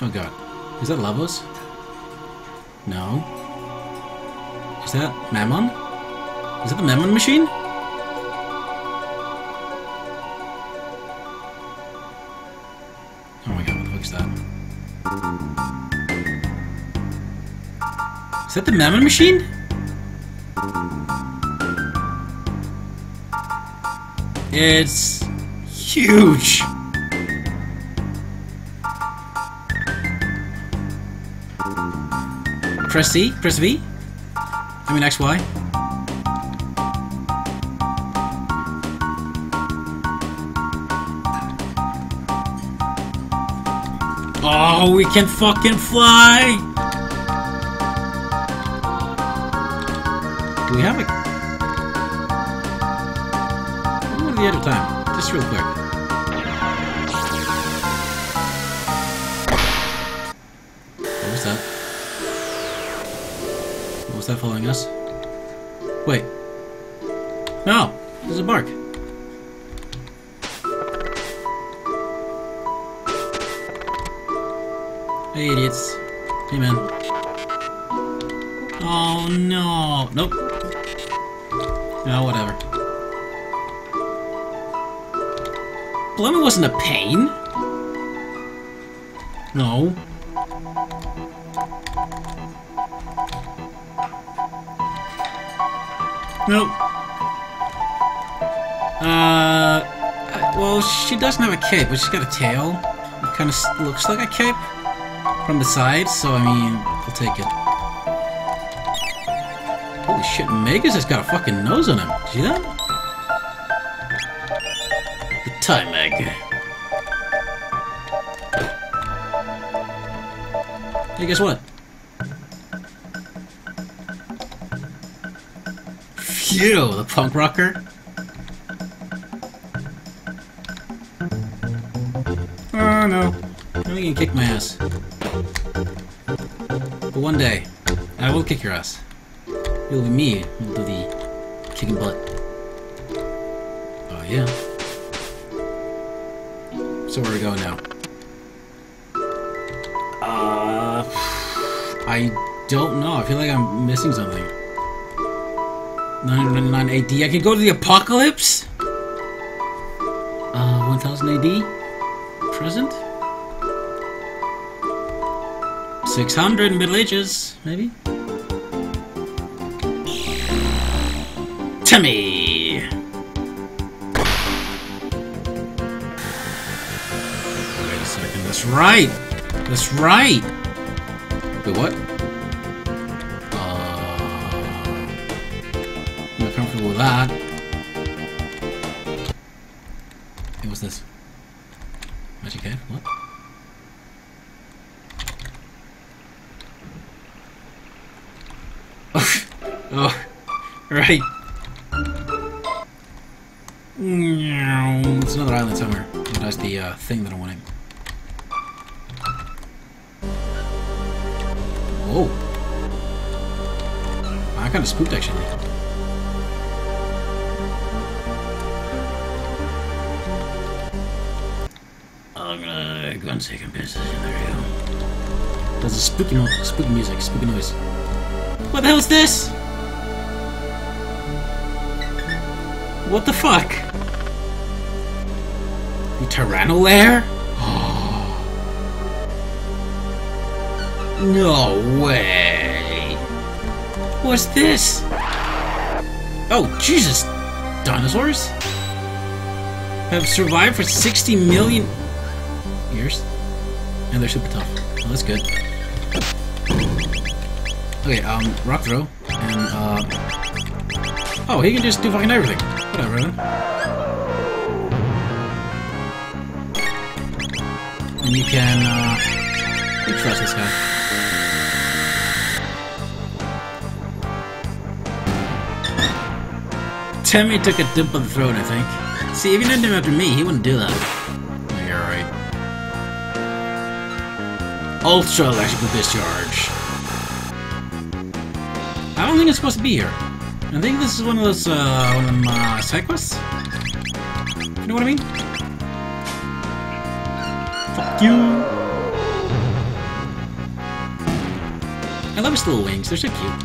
Oh god. Is that Lavos? No. Is that Mammon? Is that the Mammon machine? Is that the Mammon machine? It's huge. Press C, press V. I mean XY. Oh, we can fucking fly! We have a... What at the end of time? Just real quick. What was that? What was that following us? Wait. No! There's a bark. Hey, idiots. Hey, man. Oh, no. Nope. Wasn't a pain. No. Nope. Uh, well, she doesn't have a cape, but she's got a tail. It kind of looks like a cape from the side, so I mean, I'll take it. Holy shit, Magus has got a fucking nose on him. See that? The time Hey, guess what? Phew, the punk rocker. Oh no. You're gonna kick my ass. But one day, I will kick your ass. It'll be me who'll do the kicking butt. Don't know. I feel like I'm missing something. 999 AD. I can go to the apocalypse? Uh, 1000 AD? Present? 600 Middle Ages, maybe? Timmy! Wait a second, that's right! That's right! Have survived for 60 million years? And they're super tough. Well, that's good. Okay, um, rock throw, and, uh... Oh, he can just do fucking everything. Whatever, then. And you can, uh... You trust this guy. Timmy took a dip on the throat, I think. See, if you didn't him after me, he wouldn't do that. Oh, you're right. Ultra electrical discharge. I don't think it's supposed to be here. I think this is one of those, uh, one of them, uh, side quests? You know what I mean? Fuck you! I love his little wings, they're so cute.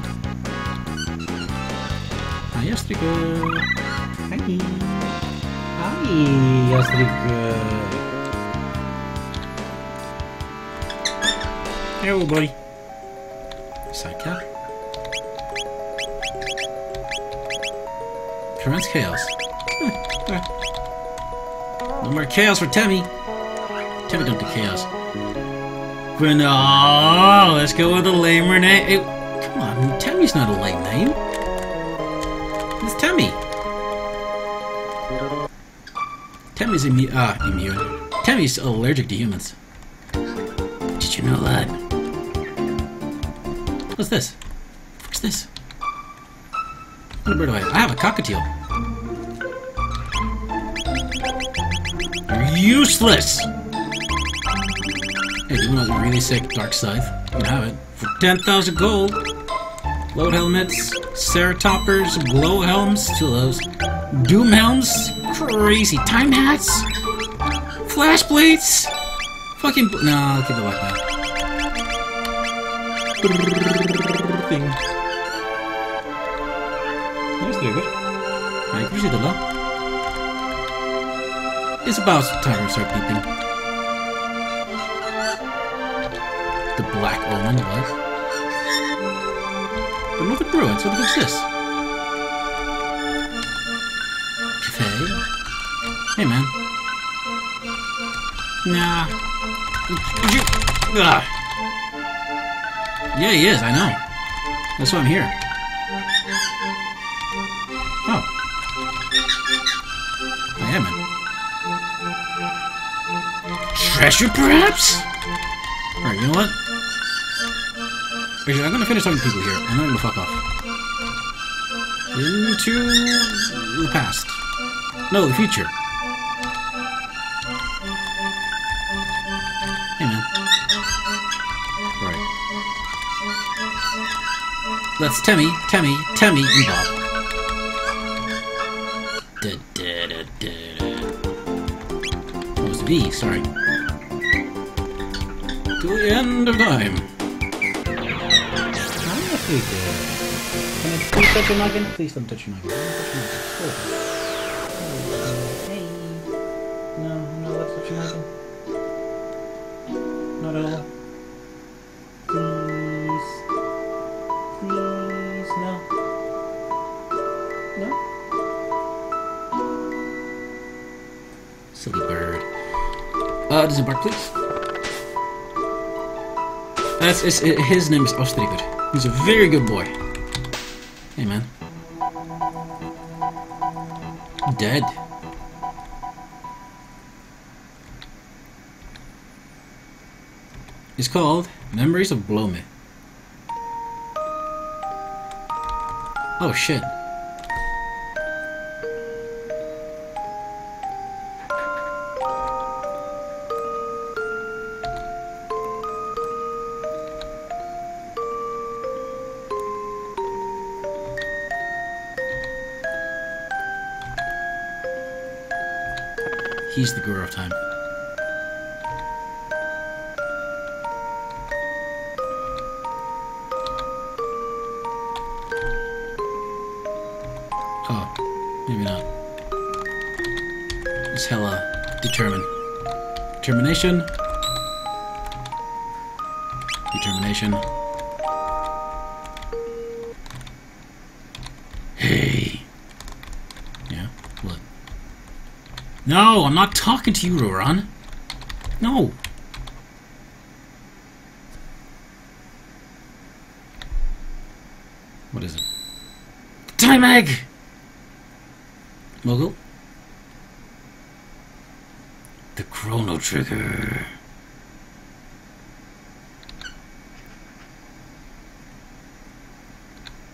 Hi, Astrika! Hi! Hi, Astrika! Hello, buddy. Sidecar. Prevents chaos. No more chaos for Temmie. Temmie don't do chaos. But no, oh, let's go with a lame name. Hey, come on, Temmie's not a lame name. Immu uh, immune. Temmie's allergic to humans. Did you know that? What's this? What's this? What bird do I have? I have a cockatiel. Useless! Hey, you want a really sick Dark Scythe? You have it. For 10,000 gold! Lode helmets, Ceratoppers, glow helms, two of those. Doom helms, crazy time hats, flash blades, fucking. No, I'll keep it like that. Thing. Pretty good. I appreciate the love. It's about time we start peeping. The Black Omen was. The Northern Bruins, what fuck's this? Hey, man. Nah. Would you... Ah. Yeah, he is, I know. That's why I'm here. Oh. I am it. Treasure, perhaps? Alright, you know what? Actually, I'm gonna finish talking to people here, and then I'm gonna fuck off. Into the past. No, the future. That's Temmie, Temmie, Temmie, and Bob. Da, da, da, da, da. Oh, it's V, sorry. To the end of time. I'm not pretty good. Can I please touch your noggin? Please don't touch your noggin. Don't touch your noggin. Please. That's it's, it, his name is Ostrigger. He's a very good boy. Hey, man. Dead. It's called Memories of Blome. Oh shit. Talking to you, Roran. No. What is it? Time egg! Mogul? The chrono trigger.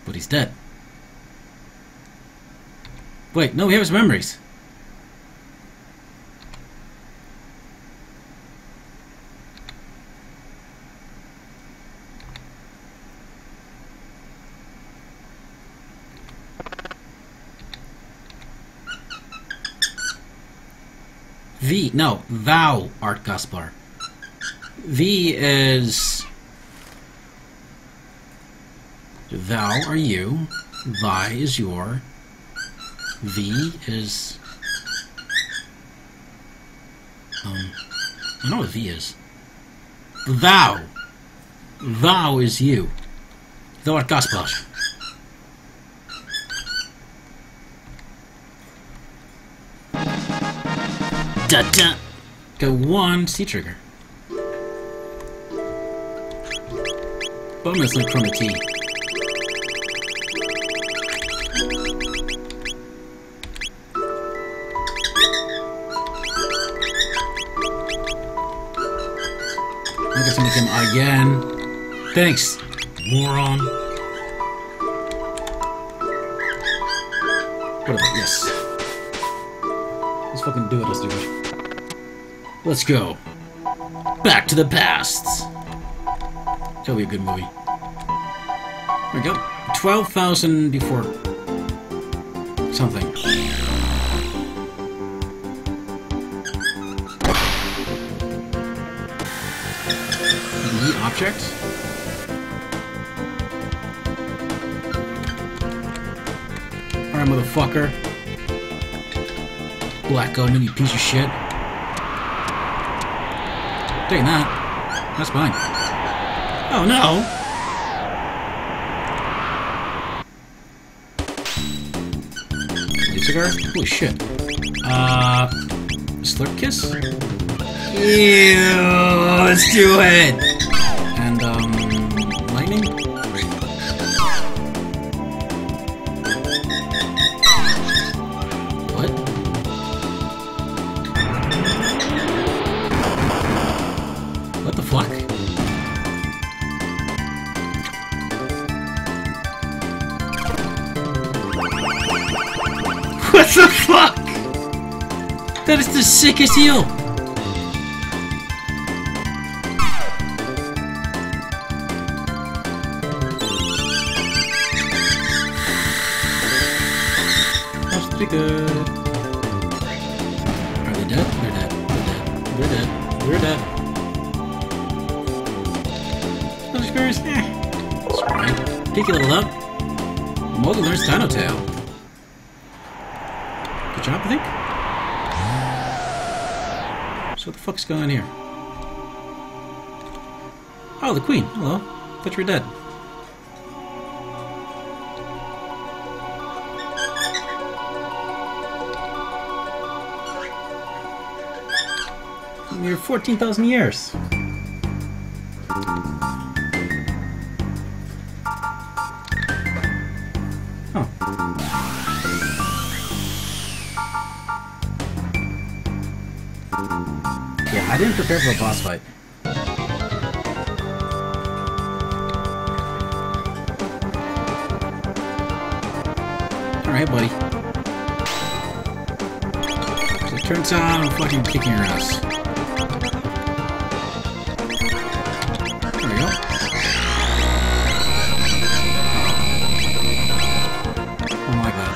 But he's dead. Wait, no, he has memories. V, no, thou art Gaspar. V is. Thou are you. Thy is your. V is. Um. I know what V is. Thou. Thou is you. Thou art Gaspar. Da da. Go one C trigger. Bonus like Chroma T. I guess make him again. Thanks, moron. Whatever, yes. Let's fucking do it, let's do it. Let's go. Back to the past. That'll be a good movie. There we go. 12,000 before something. Objects? Alright, motherfucker. Black Omen, you piece of shit. Taking that. That's fine. Oh no! New cigar? Holy shit. Uh. Slurp kiss? Ew, let's do it! That is You were dead. You're 14,000 years. Yeah, I didn't prepare for a boss fight. Alright, buddy. So it turns out I'm fucking kicking your ass. There we go. Don't like that.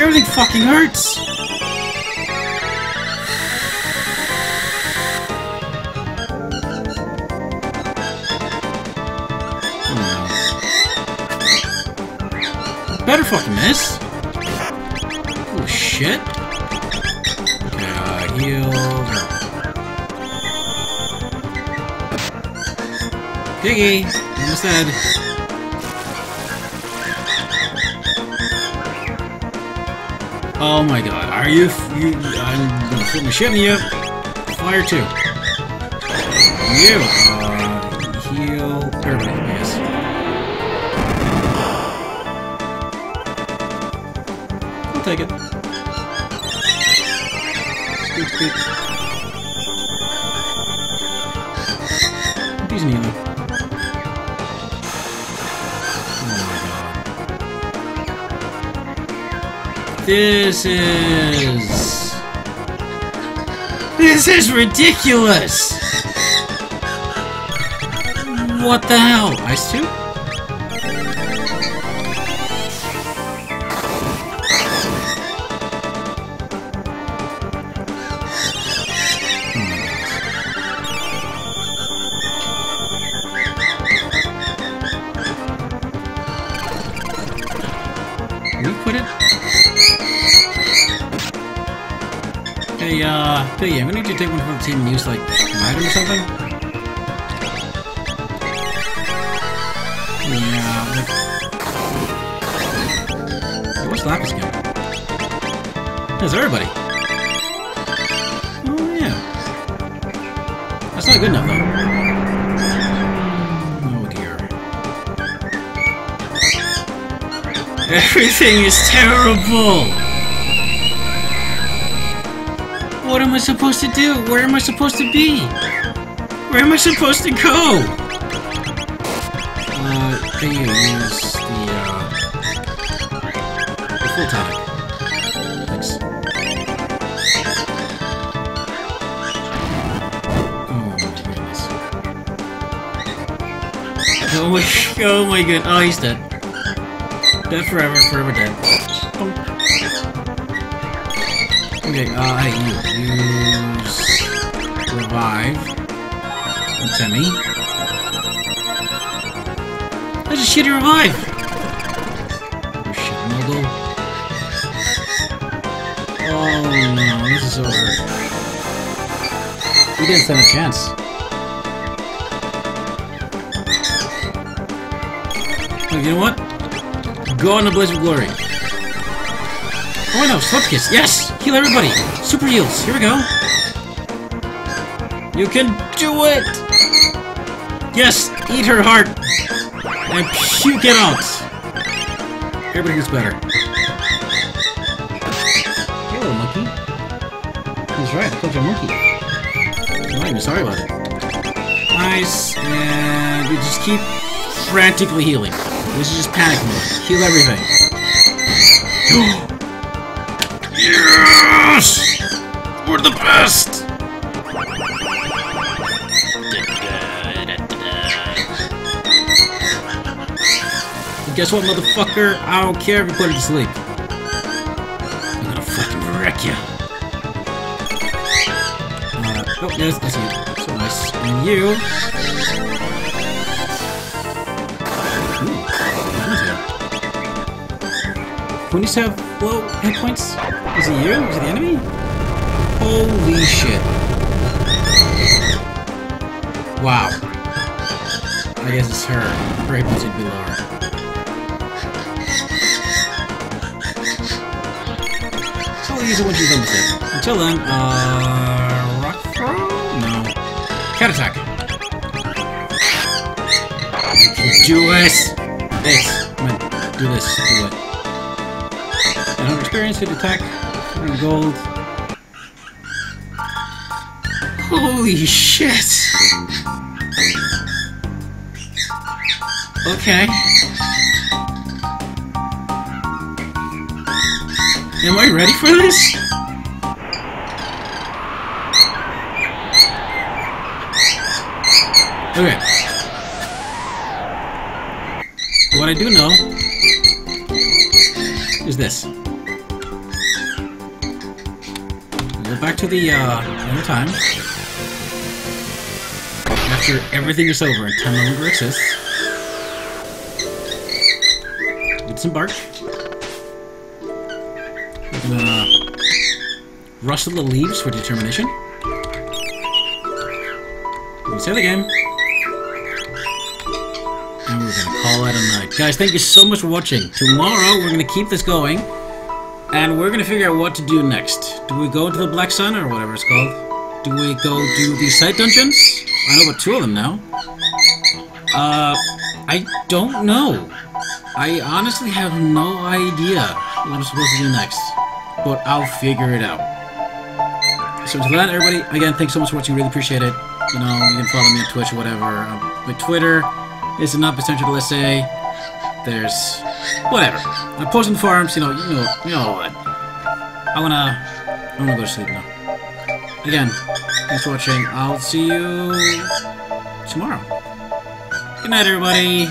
Everything fucking hurts! Fucking miss! Oh shit. Okay, uh, heal. Piggy! Almost dead. Oh my god, are you, you I'm gonna flip my shit in you. Fire two. You, This is... This is ridiculous! What the hell? Ice two? Hey, uh, Piggy, I'm gonna need you to take one from the team and use, like, an item or something? Yeah, like... Hey, where's Lapis again? There's everybody! Oh, yeah. That's not good enough, though. Oh, dear. Everything is terrible! What am I supposed to do? Where am I supposed to be? Where am I supposed to go? Uh, can you use the, uh... The full tonic. Thanks. Oh my goodness. Oh my, oh my god. Oh, he's dead. Dead forever, forever dead. Okay, uh, hey, you. Use... Revive. And Temmie. That's a shitty revive! Oh shit, Mogul. Oh no, this is over. We didn't stand a chance. Oh, you know what? Go on the Blaze of Glory. Oh no, Slip Kiss! Yes! Heal everybody! Super heals! Here we go! You can do it! Yes! Eat her heart! And puke it out! Everybody gets better. Hello, monkey. That's right, I called you a monkey. I'm not even sorry about it. Nice, and we just keep frantically healing. This is just panic mode. Heal everything. We're the best! Guess what, motherfucker? I don't care if you put it to sleep. I'm gonna fucking wreck you. Uh, oh, yes, that's you. So nice. And you. Ooh, to have low hit points? Is it you? Is it the enemy? Holy shit. Wow. I guess it's her. Hit. So I'll use it when she's done with it. Until then, uh... Rock throw? No. Cat attack. Do! This. On, do this. Do it. And her experience with attack. 100 gold. Holy shit! Okay. Am I ready for this? Okay. What I do know is this. Go back to the uh, inner time. After everything is over and time no longer exists. Get some bark. We're gonna rustle the leaves for determination. We save the game. And we're gonna call it a night. Guys, thank you so much for watching. Tomorrow, we're gonna keep this going. And we're gonna figure out what to do next. Do we go into the Black Sun, or whatever it's called? Do we go do the side dungeons? I know about two of them now. Uh, I don't know. I honestly have no idea what I'm supposed to do next. But I'll figure it out. So until then, everybody, again, thanks so much for watching. Really appreciate it. You know, you can follow me on Twitch or whatever. Um, my Twitter is an potential let's say. There's whatever. I'm posting forums, you know, you know, you know what. I wanna I wanna go to sleep now. Again, thanks for watching. I'll see you tomorrow. Good night everybody.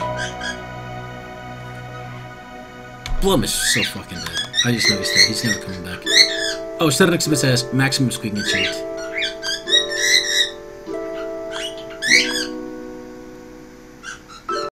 Blum is so fucking dead. I just noticed that. He's never coming back. Oh, Exhibit says maximum squeaking achieved.